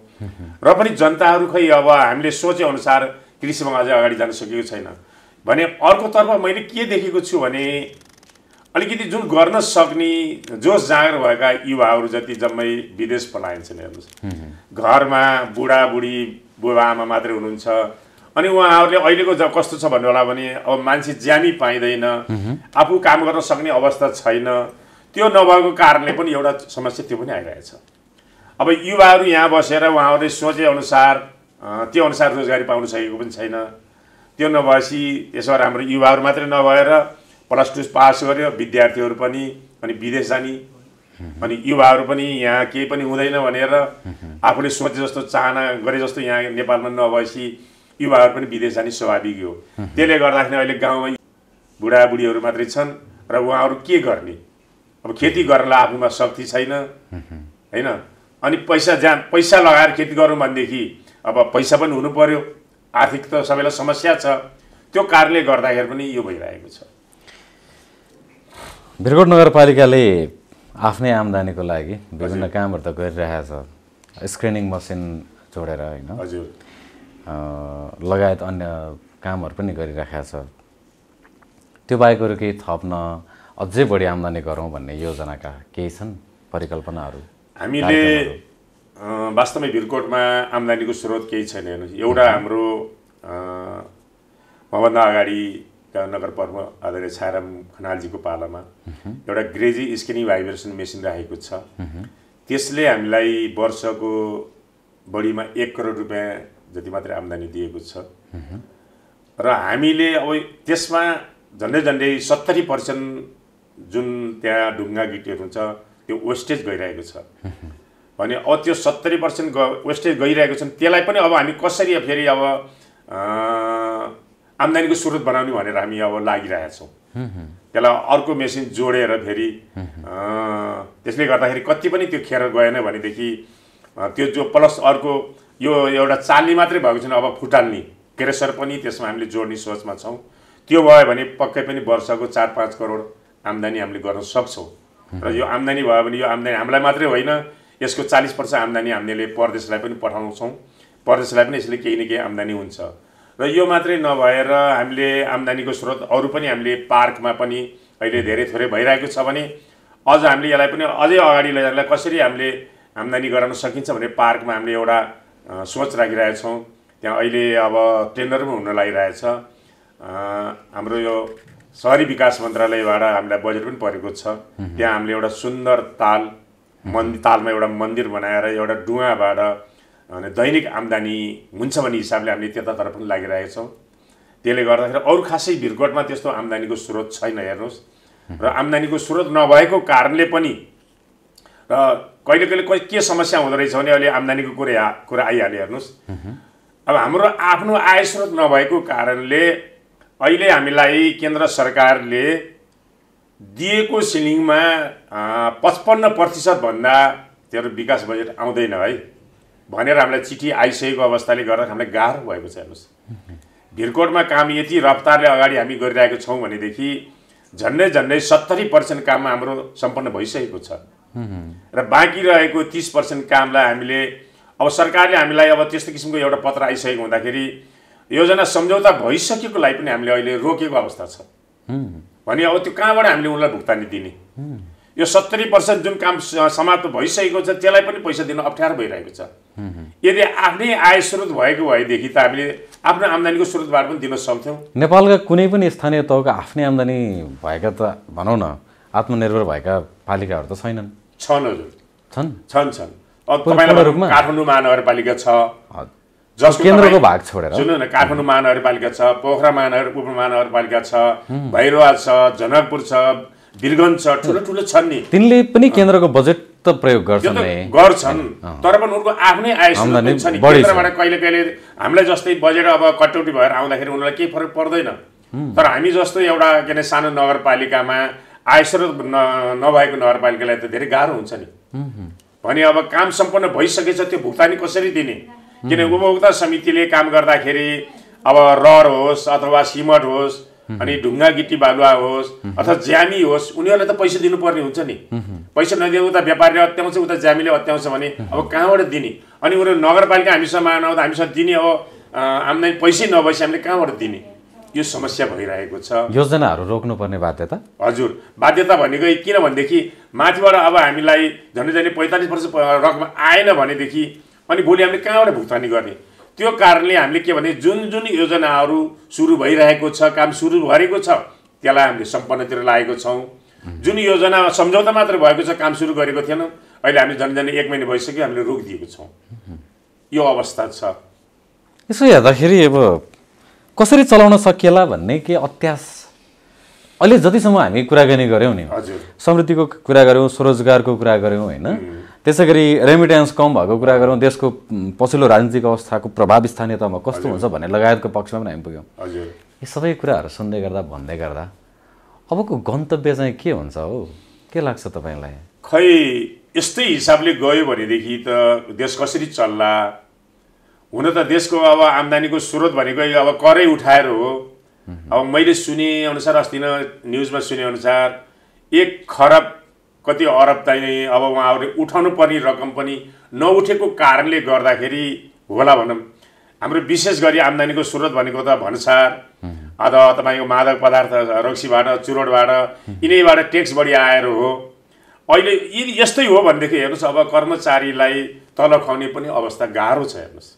Speaker 3: र पनि जनताहरू खै अब हामीले सोचे अनुसार कृषिमा अझै अगाडि जान सकेको छैन। भने अर्कोतर्फ मैले के देखेको छु भने अलिकति जुन गर्न सक्ने जोस जाँगर भएका युवाहरू जति जम्मै विदेश पलाइन्छन् हेर्नुहोस्। घरमा बुढाबुढी बुबा आमा मात्रै हुनुहुन्छ अनि उहाँहरूले अहिलेको ज कस्तो छ भन्नु होला भने अब मान्छे ज्यामी पाइँदैन आफू काम गर्न सक्ने अवस्था छैन त्यो नभएको कारणले पनि एउटा समस्या त्यो पनि आइरहेछ। अब युवाहरू यहाँ बसेर उहाँहरूले सोचे अनुसार अँ, त्यो अनुसार रोजगारी पाउन सकेको पनि छैन। त्यो नभएपछि यसो हाम्रो युवाहरू मात्रै नभएर प्लस टू पास गर्यो विद्यार्थीहरू पनि अनि विदेश जाने अनि युवाहरू पनि यहाँ केही पनि हुँदैन भनेर आफूले सोचे जस्तो चाहना गरे जस्तो यहाँ नेपालमा नभएपछि युवाहरू पनि विदेश जाने स्वाभाविक हो। त्यसले गर्दाखेरि अहिले गाउँमा बुढाबुढीहरू मात्रै छन् र उहाँहरू के गर्ने? अब खेती गर्नलाई आफूमा शक्ति छैन होइन? अनि पैसा जहाँ पैसा लगाएर खेती गरौँ भनेदेखि अब पैसा पनि हुनु पर्यो। आर्थिक त सबैलाई समस्या छ। त्यो कारणले गर्दाखेरि पनि यो भइरहेको छ।
Speaker 2: भिरकोट नगरपालिकाले आफ्नै आम्दानीको लागि विभिन्न कामहरू त गरिरहेछ स्क्रिनिङ मसिन जोडेर होइन।
Speaker 3: हजुर।
Speaker 2: लगायत अन्य कामहरू पनि गरिरहेको छ। त्यो बाहेक अरू केही थप्न अझै बढी आम्दानी गरौँ भन्ने योजनाका केही छन् परिकल्पनाहरू
Speaker 3: हामीले वास्तवमै भिरकोटमा आम्दानीको स्रोत केही छैन हेर्नुहोस्। एउटा हाम्रो मभन्दा अगाडिका नगर प्रमुख आदरणीय छायाराम खनालजीको पालामा एउटा ग्रेजी स्किनिङ भाइब्रेसन मेसिन राखेको छ। त्यसले हामीलाई वर्षको बढीमा एक करोड रुपियाँ जति मात्रै आम्दानी दिएको छ। र हामीले अब त्यसमा झन्डै झन्डै सत्तरी पर्सेन्ट जुन त्यहाँ ढुङ्गा गिटीहरू हुन्छ त्यो वेस्टेज गइरहेको छ। भने अब त्यो सत्तरी पर्सेन्ट ग वेस्टेज गइरहेको छ त्यसलाई पनि अब हामी कसरी फेरि अब आम्दानीको स्रोत बनाउने भनेर हामी अब लागिरहेछौँ त्यसलाई अर्को मेसिन जोडेर फेरि त्यसले गर्दाखेरि कति पनि त्यो खेर गएन भनेदेखि त्यो जो प्लस अर्को यो एउटा चाल्नी मात्रै भएको छैन अब फुटाल्ने। क्रेसर पनि त्यसमा हामीले जोड्ने सोचमा छौँ। त्यो भयो भने पक्कै पनि वर्षको चार पाँच करोड आम्दानी हामीले गर्न सक्छौँ। र यो आम्दानी भयो भने यो आम्दानी हामीलाई मात्रै होइन यसको चालिस पर्सेन्ट आम्दानी हामीले परदेशलाई पनि पठाउँछौँ। परदेशलाई पनि यसले केही न केही आम्दानी हुन्छ। र यो मात्रै नभएर हामीले आम्दानीको स्रोत अरू पनि हामीले पार्कमा पनि अहिले धेरै थोरै भइरहेको छ भने अझ हामीले यसलाई पनि अझै अगाडि लैजानलाई कसरी हामीले आम्दानी गराउन सकिन्छ भने पार्कमा हामीले एउटा सोच राखिरहेका छौँ त्यहाँ अहिले अब टेन्डर पनि हुन लागिरहेछ। हाम्रो यो सहरी विकास मन्त्रालयबाट हामीलाई बजेट पनि परेको छ। त्यहाँ हामीले एउटा सुन्दर ताल मन्दिर तालमा एउटा मन्दिर बनाएर एउटा डुवाबाट अनि दैनिक आम्दानी हुन्छ भन्ने हिसाबले हामीले त्यतातर्फ पनि लागिरहेका छौँ। त्यसले गर्दाखेरि अरू खासै भिरकोटमा त्यस्तो आम्दानीको स्रोत छैन हेर्नुहोस्। र आम्दानीको स्रोत नभएको कारणले पनि र कहिले कहिले कहिले के समस्या हुँदो रहेछ भने अहिले आम्दानीको कुरा कुरा आइहाल्यो हेर्नुहोस्। अब हाम्रो आफ्नो आय स्रोत नभएको कारणले अहिले हामीलाई केन्द्र सरकारले दिएको सिलिङमा पचपन्न प्रतिशतभन्दा तेरो विकास बजेट आउँदैन है। भनेर हामीलाई चिठी आइसकेको अवस्थाले गर्दा हामीलाई गाह्रो भएको छ हेर्नुहोस्। भिरकोटमा काम यति रफ्तारले अगाडि हामी गरिरहेको छौँ भनेदेखि झन्डै झन्डै सत्तरी पर्सेन्ट काम हाम्रो सम्पन्न भइसकेको छ। र बाँकी रहेको तिस पर्सेन्ट कामलाई हामीले अब सरकारले हामीलाई अब त्यस्तो किसिमको एउटा पत्र आइसकेको हुँदाखेरि योजना सम्झौता भइसकेकोलाई पनि हामीले अहिले रोकेको अवस्था छ। भने अब त्यो कहाँबाट हामीले उनलाई भुक्तानी दिने? यो सत्तरी पर्सेन्ट जुन काम समाप्त भइसकेको छ त्यसलाई पनि पैसा दिन अप्ठ्यारो भइरहेको छ। यदि आफ्नै आय स्रोत भएको भएदेखि त हामीले आफ्नो आम्दानीको स्रोतबाट पनि दिन सक्थ्यौँ।
Speaker 2: नेपालका कुनै पनि स्थानीय तहका आफ्नै आम्दानी भएका त भनौँ न आत्मनिर्भर भएका पालिकाहरू त छैनन्।
Speaker 3: छन् हजुर।
Speaker 2: छन्?
Speaker 3: छन् छन्। अब तपाईँलाई काठमाडौँ महानगरपालिका छ
Speaker 2: केन्द्रको भाग छोडेर।
Speaker 3: सुन्नु न काठमाडौँ महानगरपालिका छ पोखरा महानगर उपमहानगरपालिका छ भैरवा छ जनकपुर छ वीरगञ्ज छ ठुलो ठुलो छन् नि।
Speaker 2: तिनले पनि केन्द्रको बजेट त प्रयोग गर्छन्
Speaker 3: गर्छन् तर पनि उनको आफ्नै आय छ नि। केन्द्रबाट कहिले कहिले हामीलाई जस्तै बजेट अब कटौती भएर आउँदाखेरि उनीहरूलाई केही फरक पर्दैन। तर हामी जस्तो एउटा के अरे सानो नगरपालिकामा आय स्रोत न- नभएको नगरपालिकालाई त धेरै गाह्रो हुन्छ नि। भने अब काम सम्पन्न भइसकेछ त्यो भुक्तानी कसरी दिने? किन उपभोक्ता समितिले काम गर्दाखेरि अब रड होस् अथवा सिमट होस् अनि ढुङ्गा गिटी बालुवा होस् अथवा ज्यामी होस् उनीहरूलाई त पैसा दिनुपर्ने हुन्छ नि। पैसा नदिए उता व्यापारीले अत्याउँछ उता ज्यामीले अत्याउँछ भने अब कहाँबाट दिने? अनि उनीहरू नगरपालिका हामीसँग आउँदा हामीसँग दिने अब आम्दानी पैसै नभएपछि हामीले कहाँबाट दिने? यो समस्या भइरहेको छ।
Speaker 2: योजनाहरू रोक्नुपर्ने बाध्यता?
Speaker 3: हजुर बाध्यता भनेको किनभनेदेखि माथिबाट अब हामीलाई झन्डै झन्डै पैँतालिस वर्ष रकम आएन भनेदेखि अनि भोलि हामीले कहाँबाट भुक्तानी गर्ने? त्यो कारणले हामीले के भने जुन जुन योजनाहरू सुरु भइरहेको छ काम सुरु गरेको छ त्यसलाई हामीले सम्पन्नतिर लागेको छौँ। जुन योजना सम्झौता मात्र भएको छ काम सुरु गरेको थिएन अहिले हामीले झन्डै झन्डै एक महिना भइसक्यो हामीले रोकिदिएको छौँ। यो अवस्था छ।
Speaker 2: यसो हेर्दाखेरि अब कसरी चलाउन सकिएला भन्ने के अत्यास? अहिले जतिसम्म हामी कुराकानी गऱ्यौँ नि
Speaker 3: हजुर।
Speaker 2: समृद्धिको कुरा गऱ्यौँ स्वरोजगारको कुरा गऱ्यौँ होइन? त्यसै गरी रेमिटेन्स कम भएको कुरा गऱ्यौँ देशको पछिल्लो राजनीतिक अवस्थाको प्रभाव स्थानीय तहमा कस्तो हुन्छ भन्ने लगायतको पक्षमा पनि हामी पुग्यौँ।
Speaker 3: हजुर।
Speaker 2: यी सबै कुराहरू सुन्दै गर्दा भन्दै गर्दा अबको गन्तव्य चाहिँ के हुन्छ हो? के लाग्छ तपाईँलाई?
Speaker 3: खै यस्तै हिसाबले गयो भनेदेखि त देश कसरी चल्ला? हुन त देशको अब आम्दानीको स्रोत भनेको अब करै उठाएर हो। अब मैले सुने अनुसार अस्ति न न्युजमा सुने अनुसार एक खरब कति अरब चाहिँ अब उहाँहरूले उठाउनु पर्ने रकम पनि नउठेको कारणले गर्दाखेरि होला भनौँ। हाम्रो विशेष गरी आम्दानीको स्रोत भनेको त भन्सार अथवा तपाईँको मादक पदार्थ रक्सीबाट चुरोटबाट यिनैबाट ट्याक्स बढी आएर हो। अहिले यदि यस्तै हो भनेदेखि हेर्नुहोस् अब कर्मचारीलाई तलब खुवाउने पनि अवस्था गाह्रो छ हेर्नुहोस्।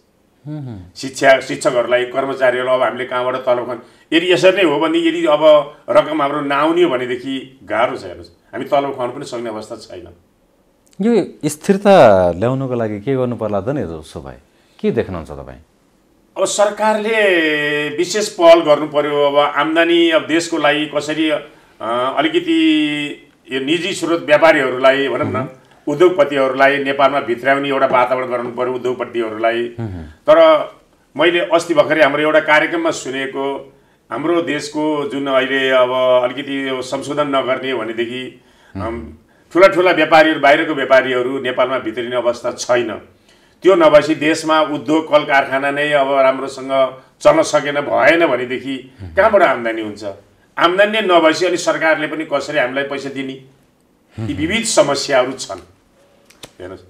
Speaker 3: शिक्षा शिक्षकहरूलाई कर्मचारीहरूलाई अब हामीले कहाँबाट तलब खुवाउने? यदि यसरी नै हो भने यदि अब रकम हाम्रो नआउने हो भनेदेखि गाह्रो छ हेर्नुहोस्। हामी तलब खुवाउनु पनि सक्ने अवस्था छैन।
Speaker 2: यो स्थिरता ल्याउनुको लागि के गर्नु पर्ला त नि जसो भए? के देख्नुहुन्छ तपाईँ?
Speaker 3: अब सरकारले विशेष पहल गर्नु पर्यो अब आम्दानी अब देशको लागि कसरी अलिकति यो निजी स्रोत व्यापारीहरूलाई भनौँ न उद्योगपतिहरूलाई नेपालमा भित्राउने एउटा वातावरण गराउनु पर्यो उद्योगपतिहरूलाई तर मैले अस्ति भर्खरै हाम्रो एउटा कार्यक्रममा सुनेको हाम्रो देशको जुन अहिले अब अलिकति यो संशोधन नगर्ने भनेदेखि ठुला ठुला व्यापारीहरू बाहिरको व्यापारीहरू नेपालमा भित्रिने अवस्था छैन। त्यो नभएपछि देशमा उद्योग कल कारखाना नै अब राम्रोसँग चल्न सकेन भएन भनेदेखि कहाँबाट आम्दानी हुन्छ? आम्दानी नै नभएपछि अनि सरकारले पनि कसरी हामीलाई पैसा दिने? यी विविध समस्याहरू छन्। हेर्नुहोस्।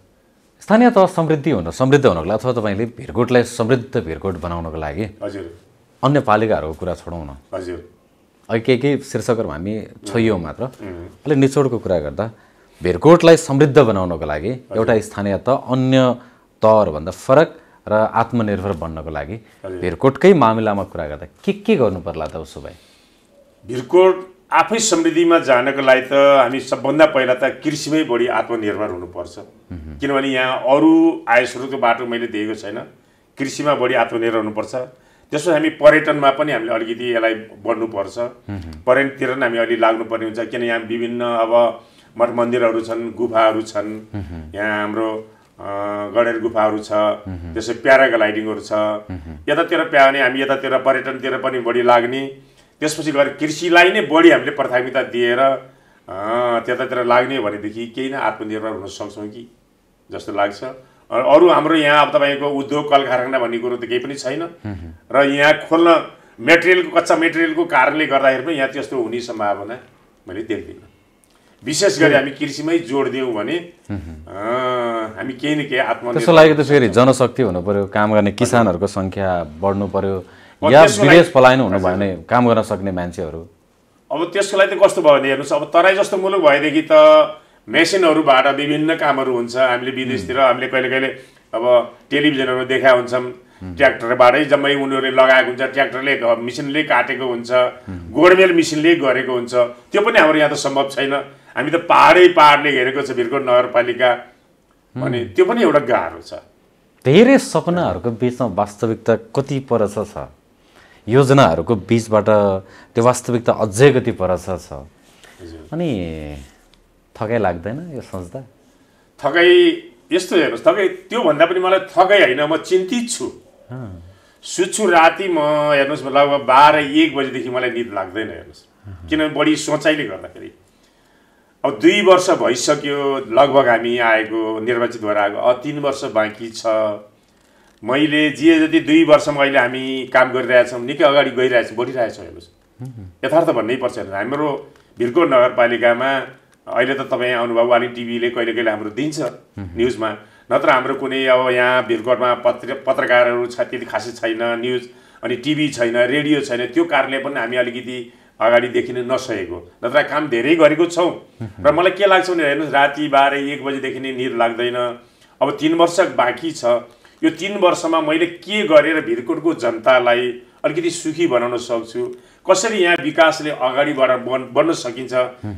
Speaker 2: स्थानीय तह समृद्धि हुन समृद्ध हुनको लागि अथवा तपाईँले भिरकोटलाई समृद्ध भिरकोट बनाउनको लागि
Speaker 3: हजुर।
Speaker 2: अन्य पालिकाहरूको कुरा छोडौँ न।
Speaker 3: हजुर।
Speaker 2: केही केही शीर्षकहरू हामी छोइयौँ मात्र। अलिक निचोडको कुरा गर्दा भेरकोटलाई समृद्ध बनाउनको लागि एउटा स्थानीय तह अन्य तहहरूभन्दा फरक र आत्मनिर्भर बन्नको लागि भेरकोटकै मामिलामा कुरा गर्दा के के गर्नु पर्ला त उसो भए?
Speaker 3: भिरकोट आफै समृद्धिमा जानको लागि त हामी सबभन्दा पहिला त कृषिमै बढी आत्मनिर्भर हुनुपर्छ। किनभने यहाँ अरू आय स्रोतको बाटो मैले देखेको छैन। कृषिमा बढी आत्मनिर्भर हुनुपर्छ। त्यसो हामी पर्यटनमा पनि हामीले अलिकति यसलाई बढ्नुपर्छ। पर्यटनतिर पनि हामी अलि लाग्नुपर्ने हुन्छ किन यहाँ विभिन्न अब मठ मन्दिरहरू छन् गुफाहरू छन्। यहाँ हाम्रो अँ, गणेर गुफाहरू छ त्यसै प्याराग्लाइडिङहरू छ। यतातिर प्या भने हामी यतातिर पर्यटनतिर पनि बढी लाग्ने। त्यसपछि गएर कृषिलाई नै बढी हामीले प्राथमिकता दिएर त्यतातिर लाग्ने भनेदेखि केही न आत्मनिर्भर हुन सक्छौँ कि जस्तो लाग्छ। अरू हाम्रो यहाँ अब तपाईँको उद्योग कल कारखाना भन्ने कुरो त केही पनि छैन। र यहाँ खोल्न मेटेरियलको कच्चा मेटेरियलको कारणले गर्दाखेरि पनि यहाँ त्यस्तो हुने सम्भावना मैले देख्दिनँ। विशेष गरी हामी कृषिमै जोड दियौँ भने हामी केही न केही
Speaker 2: त्यसको
Speaker 3: आत्मनिर्भर
Speaker 2: लागि त फेरि जनशक्ति हुनु पर्यो काम गर्ने किसानहरूको सङ्ख्या बढ्नु पर्यो या
Speaker 3: त्यसको
Speaker 2: विदेश पलायन हुनु भयो भने काम गर्न सक्ने मान्छेहरू।
Speaker 3: अब त्यसको लागि त कस्तो भयो भने हेर्नुहोस् अब तराई जस्तो मुलुक भएदेखि त मेसिनहरूबाट विभिन्न कामहरू हुन्छ। हामीले विदेशतिर हामीले कहिले कहिले अब टेलिभिजनहरू देखा हुन्छौँ ट्र्याक्टरबाटै जम्मै उनीहरूले लगाएको हुन्छ। ट्र्याक्टरले मिसिनले काटेको हुन्छ। गोडमेल मिसिनले गरेको हुन्छ। त्यो पनि हाम्रो यहाँ त सम्भव छैन। हामी त पाहाडै पाहाडले घेरेको छ भिरकोट नगरपालिका। अनि त्यो पनि एउटा गाह्रो छ।
Speaker 2: धेरै सपनाहरूको बिचमा वास्तविकता कति पर छ। योजनाहरूको बिचबाट त्यो वास्तविकता अझै कति पर छ। अनि थकाइ लाग्दैन यो सोच्दा
Speaker 3: थकाइ यस्तो हेर्नुहोस् थकाइ त्योभन्दा पनि मलाई थकाइ होइन म चिन्तित छु। सुत्छु राति म हेर्नुहोस् लगभग बाह्र एक बजीदेखि मलाई निद लाग्दैन हेर्नुहोस्। किनभने बढी सोचाइले गर्दाखेरि। अब दुई वर्ष भइसक्यो लगभग हामी आएको निर्वाचित भएर आएको अब तिन वर्ष बाँकी छ। मैले जे जति दुई वर्षमा अहिले हामी काम गरिरहेछौँ निकै अगाडि गइरहेछौँ बढिरहेछौँ हेर्नुहोस्। यथार्थ भन्नै पर्छ हेर्नुहोस् हाम्रो भिरकोट नगरपालिकामा अहिले त तपाईँ आउनुभयो वाली टिभीले कहिले कहिले हाम्रो दिन्छ न्युजमा। नत्र हाम्रो कुनै अब यहाँ भिरकोटमा पत्र पत्रकारहरू छ त्यति खासै छैन न्युज अनि टिभी छैन रेडियो छैन त्यो कारणले पनि हामी अलिकति अगाडि देखिन नसकेको। नत्र काम धेरै गरेको छौँ। र मलाई के लाग्छ भने हेर्नुहोस् राति बाह्र एक बजीदेखि नै निद लाग्दैन। अब तिन वर्ष बाँकी छ। यो तिन वर्षमा मैले के गरेर भिरकोटको जनतालाई अलिकति सुखी बनाउन सक्छु? कसरी यहाँ विकासले अगाडि बढ बढ बढ्न सकिन्छ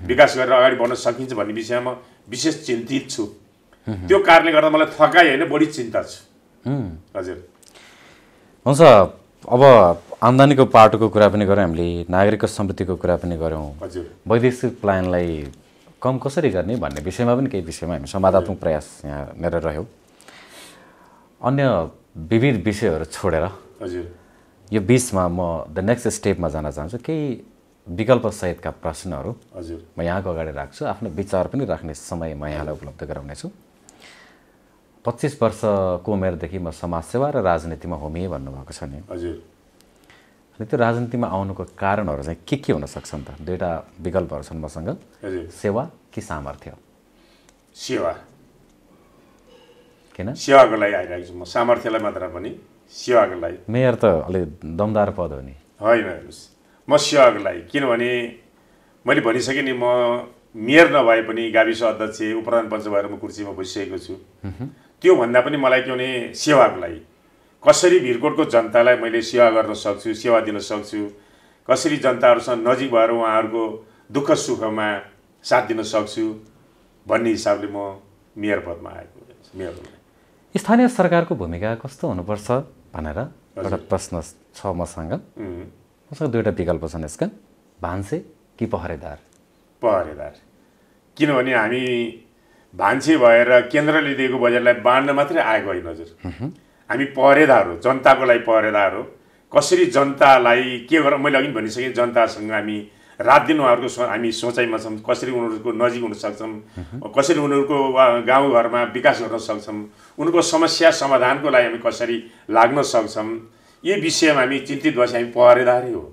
Speaker 3: विकास गरेर अगाडि बढ्न सकिन्छ भन्ने विषयमा विशेष चिन्तित छु। त्यो कारणले गर्दा मलाई थकाइ होइन बढी चिन्ता छु। हजुर।
Speaker 2: हुन्छ अब आम्दानीको पाटोको कुरा पनि गऱ्यौँ हामीले नागरिकको समृद्धिको कुरा पनि गऱ्यौँ।
Speaker 3: हजुर।
Speaker 2: वैदेशिक प्लानलाई कम कसरी गर्ने भन्ने विषयमा पनि केही विषयमा हामी संवादात्मक प्रयास यहाँ गरेर रह्यौँ। अन्य विविध विषयहरू छोडेर
Speaker 3: हजुर।
Speaker 2: यो बिचमा म द नेक्स्ट स्टेपमा जान चाहन्छु केही विकल्पसहितका प्रश्नहरू
Speaker 3: हजुर।
Speaker 2: म यहाँको अगाडि राख्छु आफ्नो विचार पनि राख्ने समय म यहाँलाई उपलब्ध गराउनेछु। पच्चिस वर्षको उमेरदेखि म समाजसेवा र राजनीतिमा होमिएँ भन्नुभएको छ नि।
Speaker 3: हजुर।
Speaker 2: अनि त्यो राजनीतिमा आउनुको कारणहरू चाहिँ के के हुन सक्छन् त? दुईवटा विकल्पहरू छन् मसँग। सेवा कि सामर्थ्य?
Speaker 3: सेवा।
Speaker 2: किन?
Speaker 3: सेवाको लागि आइरहेको छु म। सामर्थ्यलाई मात्र पनि। सेवाको लागि
Speaker 2: मेयर त अलि दमदार पद हो नि।
Speaker 3: होइन हेर्नुहोस् म सेवाको लागि किनभने मैले भनिसकेँ नि म मेयर नभए पनि गाविस अध्यक्ष उपप्रधान पञ्च भएर म कुर्सीमा बसिसकेको छु। त्योभन्दा पनि मलाई के भने सेवाको लागि कसरी भिरकोटको जनतालाई मैले सेवा गर्न सक्छु सेवा दिन सक्छु कसरी जनताहरूसँग नजिक भएर उहाँहरूको दुःख सुखमा साथ दिन सक्छु भन्ने हिसाबले म मेयर पदमा आएको मेयर
Speaker 2: स्थानीय सरकारको भूमिका कस्तो हुनुपर्छ? भनेर एउटा प्रश्न छ मसँग। मसँग दुईवटा विकल्प छन् यसका। भान्से कि पहरेदार?
Speaker 3: पहरेदार। किनभने हामी भान्से भएर केन्द्रले दिएको बजेटलाई बाँड्न मात्रै आएको होइन हजुर। हामी पहरेदार हो जनताको लागि पहरेदार हो। कसरी जनतालाई के गरेर मैले अघि भनिसकेँ जनतासँग हामी रात दिन उहाँहरूको सो हामी सोचाइमा छौँ कसरी उनीहरूको नजिक हुन सक्छौँ कसरी उनीहरूको गाउँघरमा विकास गर्न सक्छौँ उनीहरूको समस्या समाधानको लागि हामी कसरी लाग्न सक्छौँ यी विषयमा हामी चिन्तित भएपछि हामी पहरेदारै हो।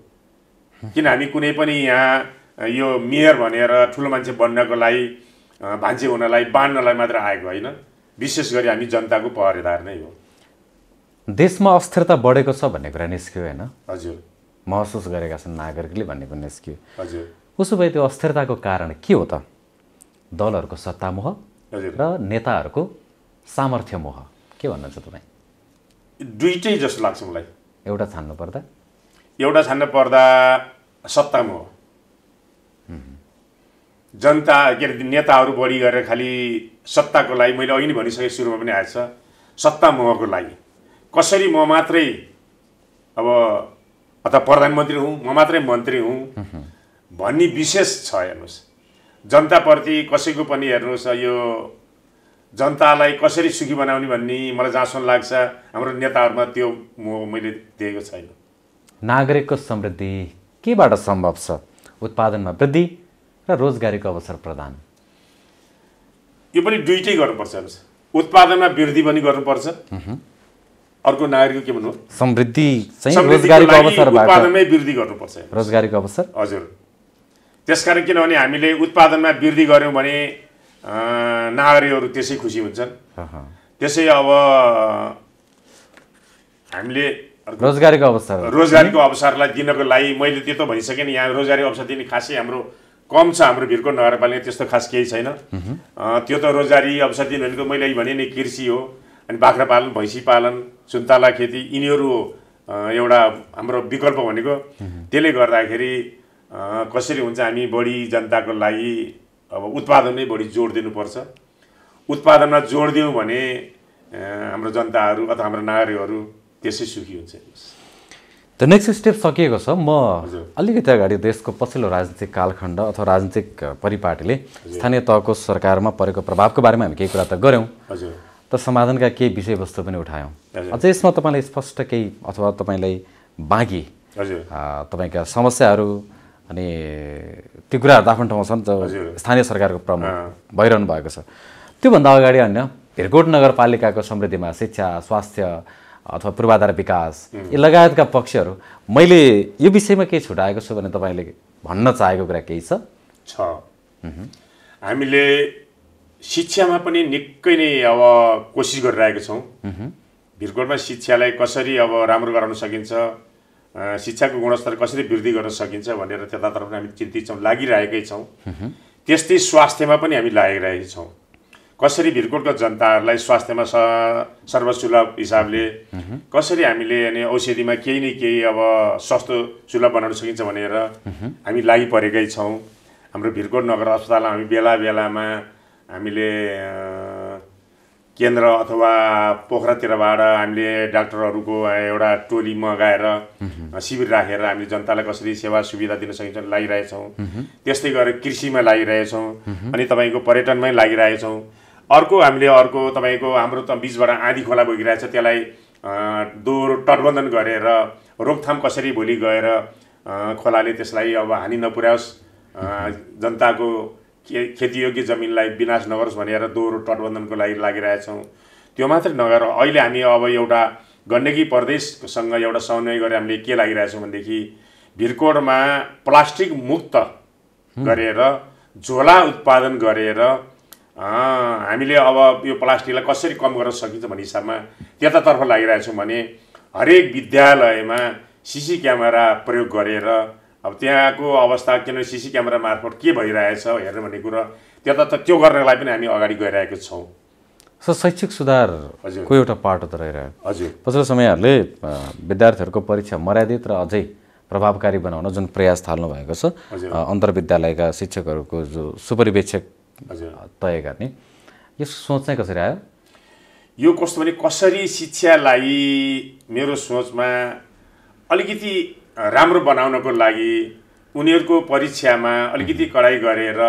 Speaker 3: किन हामी कुनै पनि यहाँ यो मेयर भनेर ठुलो मान्छे बन्नको लागि अ, भान्से हुनलाई बाँड्नलाई मात्र आएको होइन। विशेष गरी हामी जनताको पहरेदार नै हो।
Speaker 2: देशमा अस्थिरता बढेको छ भन्ने कुरा निस्क्यो होइन?
Speaker 3: हजुर।
Speaker 2: महसुस गरेका छन् नागरिकले भन्ने पनि निस्क्यो
Speaker 3: हजुर।
Speaker 2: उसो भए त्यो अस्थिरताको कारण के हो त? दलहरूको सत्तामोह
Speaker 3: हजुर।
Speaker 2: र नेताहरूको सामर्थ्य मोह के भन्नुहुन्छ तपाईँ?
Speaker 3: दुइटै जस्तो लाग्छ मलाई।
Speaker 2: एउटा छान्नु पर्दा?
Speaker 3: एउटा छान्न पर्दा सत्तामा हो जनता के अरे नेताहरू बढी गरेर खालि सत्ताको लागि मैले अघि नै भनिसकेँ सुरुमा पनि आएछ सत्ता मोहको लागि। कसरी म मात्रै अब अथवा प्रधानमन्त्री हुँ म मात्रै मन्त्री हुँ। भन्ने विशेष छ हेर्नुहोस्। जनताप्रति कसैको पनि हेर्नुहोस् यो जनतालाई कसरी सुखी बनाउने भन्ने मलाई जहाँसम्म लाग्छ हाम्रो नेताहरूमा त्यो मोह मैले देखेको छैन।
Speaker 2: नागरिकको समृद्धि केबाट सम्भव छ? उत्पादनमा वृद्धि र रोजगारीको अवसर प्रदान।
Speaker 3: यो पनि दुइटै गर्नुपर्छ हेर्नुहोस्। उत्पादनमा वृद्धि पनि गर्नुपर्छ। अर्को नागरिकको के भन्नु
Speaker 2: समृद्धि चाहिँ रोजगारीको अवसरबाट
Speaker 3: उत्पादनमै वृद्धि गर्नुपर्छ।
Speaker 2: रोजगारीको अवसर।
Speaker 3: हजुर। त्यसकारण किनभने हामीले उत्पादनमा वृद्धि गऱ्यौँ भने नागरिकहरू त्यसै खुसी हुन्छन्। त्यसै अब हामीले
Speaker 2: रोजगारीको अवसर।
Speaker 3: रोजगारीको अवसरलाई दिनको लागि मैले त्यो त भनिसकेँ नि यहाँ रोजगारी अवसर दिने खासै हाम्रो कम छ हाम्रो भिरको नगरपालिका त्यस्तो खास केही छैन। त्यो त रोजगारी अवसर दिने भनेको मैले भने नि कृषि हो अनि बाख्रा पालन भैँसी पालन सुन्तला खेती यिनीहरू एउटा हाम्रो विकल्प भनेको त्यसले गर्दाखेरि कसरी हुन्छ हामी बढी जनताको लागि अब उत्पादनमै बढी जोड दिनुपर्छ। उत्पादनमा जोड दियौँ भने हाम्रो जनताहरू अथवा हाम्रो नागरिकहरू त्यसै सुखी हुन्छ।
Speaker 2: त नेक्स्ट स्टेप सकिएको छ। म। अलिकति अगाडि देशको पछिल्लो राजनीतिक कालखण्ड अथवा राजनीतिक परिपाटीले स्थानीय तहको सरकारमा परेको प्रभावको बारेमा हामी केही कुरा त गऱ्यौँ।
Speaker 3: हजुर।
Speaker 2: त समाधानका केही विषयवस्तु पनि उठायौँ। अझै यसमा तपाईँलाई स्पष्ट केही अथवा तपाईँलाई बाँकी तपाईँका समस्याहरू अनि ती कुराहरू त आफ्नो ठाउँमा छन्। त स्थानीय सरकारको प्रमुख भइरहनु भएको छ। त्योभन्दा अगाडि अन्य भिरकोट नगरपालिकाको समृद्धिमा शिक्षा स्वास्थ्य अथवा पूर्वाधार विकास यी लगायतका पक्षहरू मैले यो विषयमा केही छुट्याएको छु भने तपाईँले भन्न चाहेको कुरा केही छ?
Speaker 3: छ। हामीले शिक्षामा पनि निकै नै अब कोसिस गरिरहेका छौँ। भिरकोटमा शिक्षालाई कसरी अब राम्रो गराउन सकिन्छ शिक्षाको गुणस्तर कसरी वृद्धि गर्न सकिन्छ भनेर त्यतातर्फ हामी चिन्तित छौँ लागिरहेकै छौँ। त्यस्तै स्वास्थ्यमा पनि हामी लागिरहेकै छौँ। कसरी भिरकोटको जनताहरूलाई स्वास्थ्यमा स सर्वसुलभ हिसाबले कसरी हामीले अनि औषधिमा केही न केही अब सस्तो सुलभ बनाउन सकिन्छ भनेर हामी लागि परेकै छौँ। हाम्रो भिरकोट नगर अस्पतालमा हामी बेला बेलामा हामीले केन्द्र अथवा पोखरातिरबाट हामीले डाक्टरहरूको एउटा टोली मगाएर शिविर राखेर हामीले जनतालाई कसरी सेवा सुविधा दिन सकिन्छ लागिरहेछौँ। त्यस्तै गरेर कृषिमा लागिरहेछौँ। अनि तपाईँको पर्यटनमै लागिरहेछौँ। अर्को हामीले अर्को तपाईँको हाम्रो त बिचबाट आँधी खोला बगिरहेछ त्यसलाई दोहोरो तटबन्धन गरेर रोकथाम कसरी भोलि गएर खोलाले त्यसलाई अब हानि नपुर्याओस् जनताको खे खेतीयोग्य जमिनलाई विनाश नगरोस् भनेर दोहोरो तटबन्धनको लागि लागिरहेछौँ त्यो मात्रै नगरेर अहिले हामी अब एउटा गण्डकी प्रदेशसँग एउटा समन्वय गरेर हामीले के लागिरहेछौँ भनेदेखि भिरकोटमा प्लास्टिक मुक्त गरेर झोला उत्पादन गरेर हामीले अब यो प्लास्टिकलाई कसरी कम गर्न सकिन्छ भन्ने हिसाबमा त्यतातर्फ लागिरहेछौँ भने हरेक विद्यालयमा सिसी क्यामेरा प्रयोग गरेर अब त्यहाँको अवस्था किनभने सिसी क्यामेरा मार्फत के भइरहेछ हेर्ने भन्ने कुरो त्यता त त्यो गर्नलाई पनि हामी अगाडि गइरहेको छौँ।
Speaker 2: सो शैक्षिक सुधारको एउटा पाटो त रहिरह्यो?
Speaker 3: हजुर।
Speaker 2: पछिल्लो समयहरूले विद्यार्थीहरूको परीक्षा मर्यादित र अझै प्रभावकारी बनाउन जुन प्रयास थाल्नु भएको छ अन्तर्विद्यालयका शिक्षकहरूको जो सुपरिवेक्षक तय गर्ने यो सोच चाहिँ कसरी आयो?
Speaker 3: यो कस्तो भने कसरी शिक्षालाई मेरो सोचमा अलिकति राम्रो बनाउनको लागि उनीहरूको परीक्षामा अलिकति कडाइ गरेर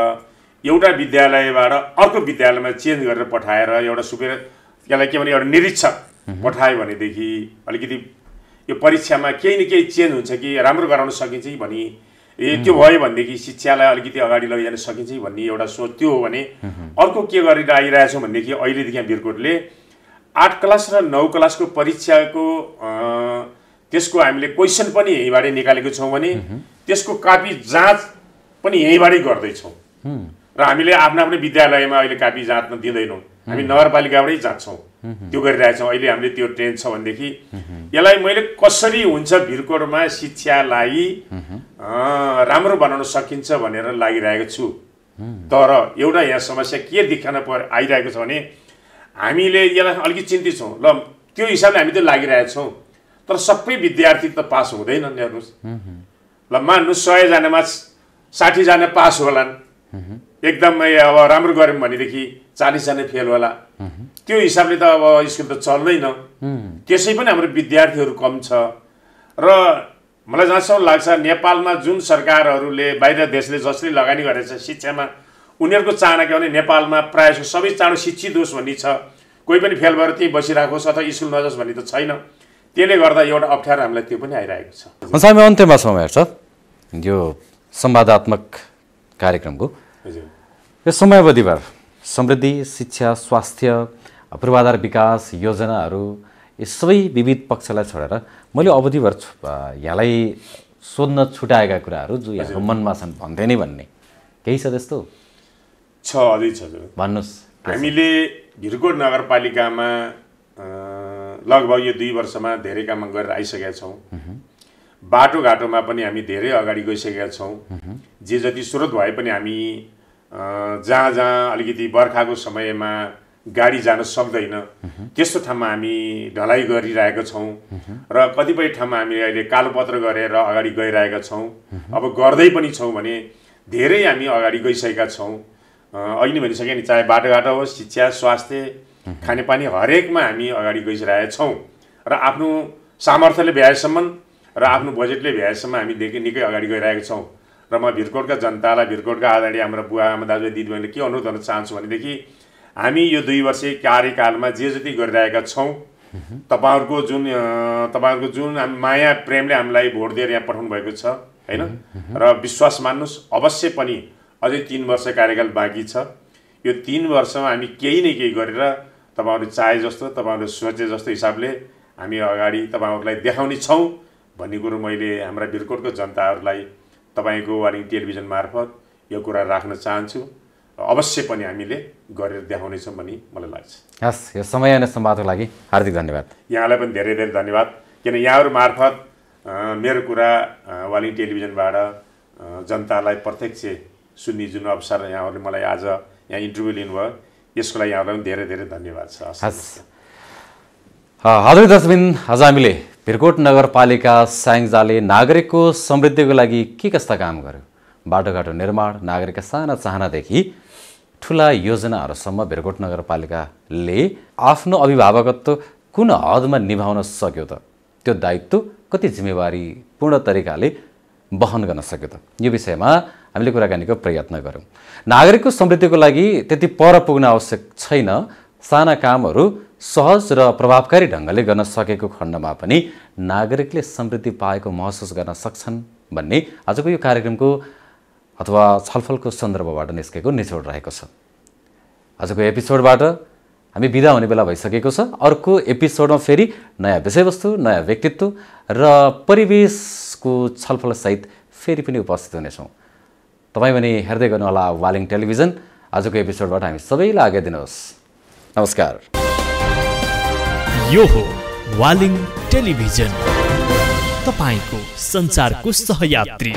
Speaker 3: एउटा विद्यालयबाट अर्को विद्यालयमा चेन्ज गरेर पठाएर एउटा सुपेर त्यसलाई के भने एउटा निरीक्षक पठायो भनेदेखि अलिकति यो परीक्षामा केही न केही चेन्ज हुन्छ कि राम्रो गराउन सकिन्छ कि भनी ए त्यो भयो भनेदेखि शिक्षालाई अलिकति अगाडि लैजान सकिन्छ कि भन्ने एउटा सोच त्यो हो भने अर्को के गरेर आइरहेछौँ भनेदेखि अहिलेदेखि यहाँ भिरकोटले आठ क्लास र नौ क्लासको परीक्षाको त्यसको हामीले क्वेसन पनि यहीँबाटै निकालेको छौँ भने त्यसको कापी जाँच पनि यहीँबाटै गर्दैछौँ। र हामीले आफ्नो आफ्नो विद्यालयमा अहिले कापी जाँच्न दिँदैनौँ। हामी नगरपालिकाबाटै जान्छौँ त्यो गरिरहेका छौँ अहिले हामीले त्यो ट्रेन छ भनेदेखि यसलाई मैले कसरी हुन्छ भिरकोटमा शिक्षालाई राम्रो बनाउन सकिन्छ भनेर लागिरहेको छु। तर एउटा यहाँ समस्या के देखान पर आइरहेको छ भने हामीले यसलाई अलिकति चिन्तित छौँ। ल त्यो हिसाबले हामी त लागिरहेका छौँ तर सबै विद्यार्थी त पास हुँदैनन् हेर्नुहोस्। ल मान्नु सयजनामा साठीजना पास होलान्। एकदमै अब राम्रो गऱ्यौँ भनेदेखि चालिसजना फेल होला। त्यो हिसाबले त अब स्कुल त चल्दैन। त्यसै पनि हाम्रो विद्यार्थीहरू कम छ। र मलाई जहाँसम्म लाग्छ नेपालमा जुन सरकारहरूले बाहिर देशले जसले लगानी गरेको छ शिक्षामा उनीहरूको चाहना के भने नेपालमा प्रायः सबै चाँडो शिक्षित होस् भन्ने छ। कोही पनि फेल भएर त्यहीँ बसिरहेको होस् अथवा स्कुल नजाओस् भन्ने त छैन। त्यसले गर्दा एउटा अप्ठ्यारो हामीलाई त्यो पनि आइरहेको छ।
Speaker 2: हुन्छ हामी अन्त्यमा छौँ हेर्छ। यो संवादात्मक कार्यक्रमको। यो समयावधिभर समृद्धि शिक्षा स्वास्थ्य पूर्वाधार विकास योजनाहरू यी सबै विविध पक्षलाई छोडेर मैले अवधिभर यहाँलाई सोध्न छुटाएका कुराहरू जो यहाँको मनमा छन् भन्थे नै भन्ने। केही छ त्यस्तो?
Speaker 3: छ अझै छ
Speaker 2: भन्नुहोस्।
Speaker 3: हामीले भिरकोट नगरपालिकामा लगभग यो दुई वर्षमा धेरै काम गरेर आइसकेका छौँ। बाटोघाटोमा पनि हामी धेरै अगाडि गइसकेका छौँ। जे जति स्रोत भए पनि हामी जहाँ जहाँ अलिकति बर्खाको समयमा गाडी जान सक्दैन त्यस्तो ठाउँमा हामी ढलाइ गरिरहेका छौँ। र कतिपय ठाउँमा हामी अहिले कालोपत्र गरेर अगाडि गइरहेका छौँ। अब गर्दै पनि छौँ भने धेरै हामी अगाडि गइसकेका छौँ। अ, अघि नै भनिसकेँ नि चाहे बाटोघाटो होस् शिक्षा स्वास्थ्य खानेपानी हरेकमा हामी अगाडि गइरहेका छौँ र आफ्नो सामर्थ्यले भ्याएसम्म र आफ्नो बजेटले भ्याएसम्म हामी देखि निकै अगाडि गइरहेका छौँ र म भिरकोटका जनतालाई भिरकोटका आदरणीय हाम्रो बुवा आमा दाजुभाइ दिदीबहिनीले के अनुरोध गर्न चाहन्छु भनेदेखि हामी यो दुई वर्ष कार्यकालमा जे जति गरिरहेका छौँ तपाईँहरूको जुन तपाईँहरूको जुन माया प्रेमले हामीलाई भोट दिएर यहाँ पठाउनु भएको छ होइन? र विश्वास मान्नुहोस् अवश्य पनि अझै तिन वर्ष कार्यकाल बाँकी छ। यो तिन वर्षमा हामी केही न केही गरेर तपाईँहरू चाहे जस्तो तपाईँहरू सोचे जस्तो हिसाबले हामी अगाडि तपाईँहरूलाई देखाउने छौँ भन्ने कुरो मैले हाम्रा भिरकोटको जनताहरूलाई तपाईँको वालिङ टेलिभिजन मार्फत यो कुरा राख्न चाहन्छु। अवश्य पनि हामीले गरेर देखाउनेछौँ भन्ने मलाई लाग्छ।
Speaker 2: हस् यो समय अनि संवादको लागि हार्दिक धन्यवाद।
Speaker 3: यहाँलाई पनि धेरै धेरै धन्यवाद। किन यहाँहरू मार्फत मेरो कुरा वालिङ टेलिभिजनबाट जनतालाई प्रत्यक्ष सुन्ने जुन अवसर यहाँहरूले मलाई आज यहाँ इन्टरभ्यू लिनुभयो यसको लागि यहाँहरूलाई पनि धेरै धेरै धन्यवाद छ
Speaker 2: हस्। हजुर दर्शकबिन आज हामीले भिरकोट नगरपालिका स्याङ्जाले नागरिकको समृद्धिको लागि के कस्ता काम गर्यो? बाटोघाटो निर्माण नागरिकका साना चाहनादेखि ठुला योजनाहरूसम्म भिरकोट नगरपालिकाले आफ्नो अभिभावकत्व कुन हदमा निभाउन सक्यो त? त्यो दायित्व कति जिम्मेवारीपूर्ण तरिकाले वहन गर्न सक्यो त? यो विषयमा हामीले कुराकानीको प्रयत्न गऱ्यौँ नागरिकको समृद्धिको लागि त्यति पर पुग्न आवश्यक छैन। साना कामहरू सहज र प्रभावकारी ढङ्गले गर्न सकेको खण्डमा पनि नागरिकले समृद्धि पाएको महसुस गर्न सक्छन् भन्ने आजको यो कार्यक्रमको अथवा छलफलको सन्दर्भबाट निस्केको निचोड रहेको छ। आजको एपिसोडबाट हामी बिदा हुने बेला भइसकेको छ। अर्को एपिसोडमा फेरि नयाँ विषयवस्तु नयाँ व्यक्तित्व र परिवेशको छलफलसहित फेरि पनि उपस्थित हुनेछौँ। तपाईँ पनि हेर्दै गर्नुहोला वालिङ टेलिभिजन। आजको एपिसोडबाट हामी सबैलाई आज्ञा दिनुहोस्। नमस्कार।
Speaker 1: यो हो वालिङ टेलिभिजन। तपाईँको सञ्चारको सहयात्री।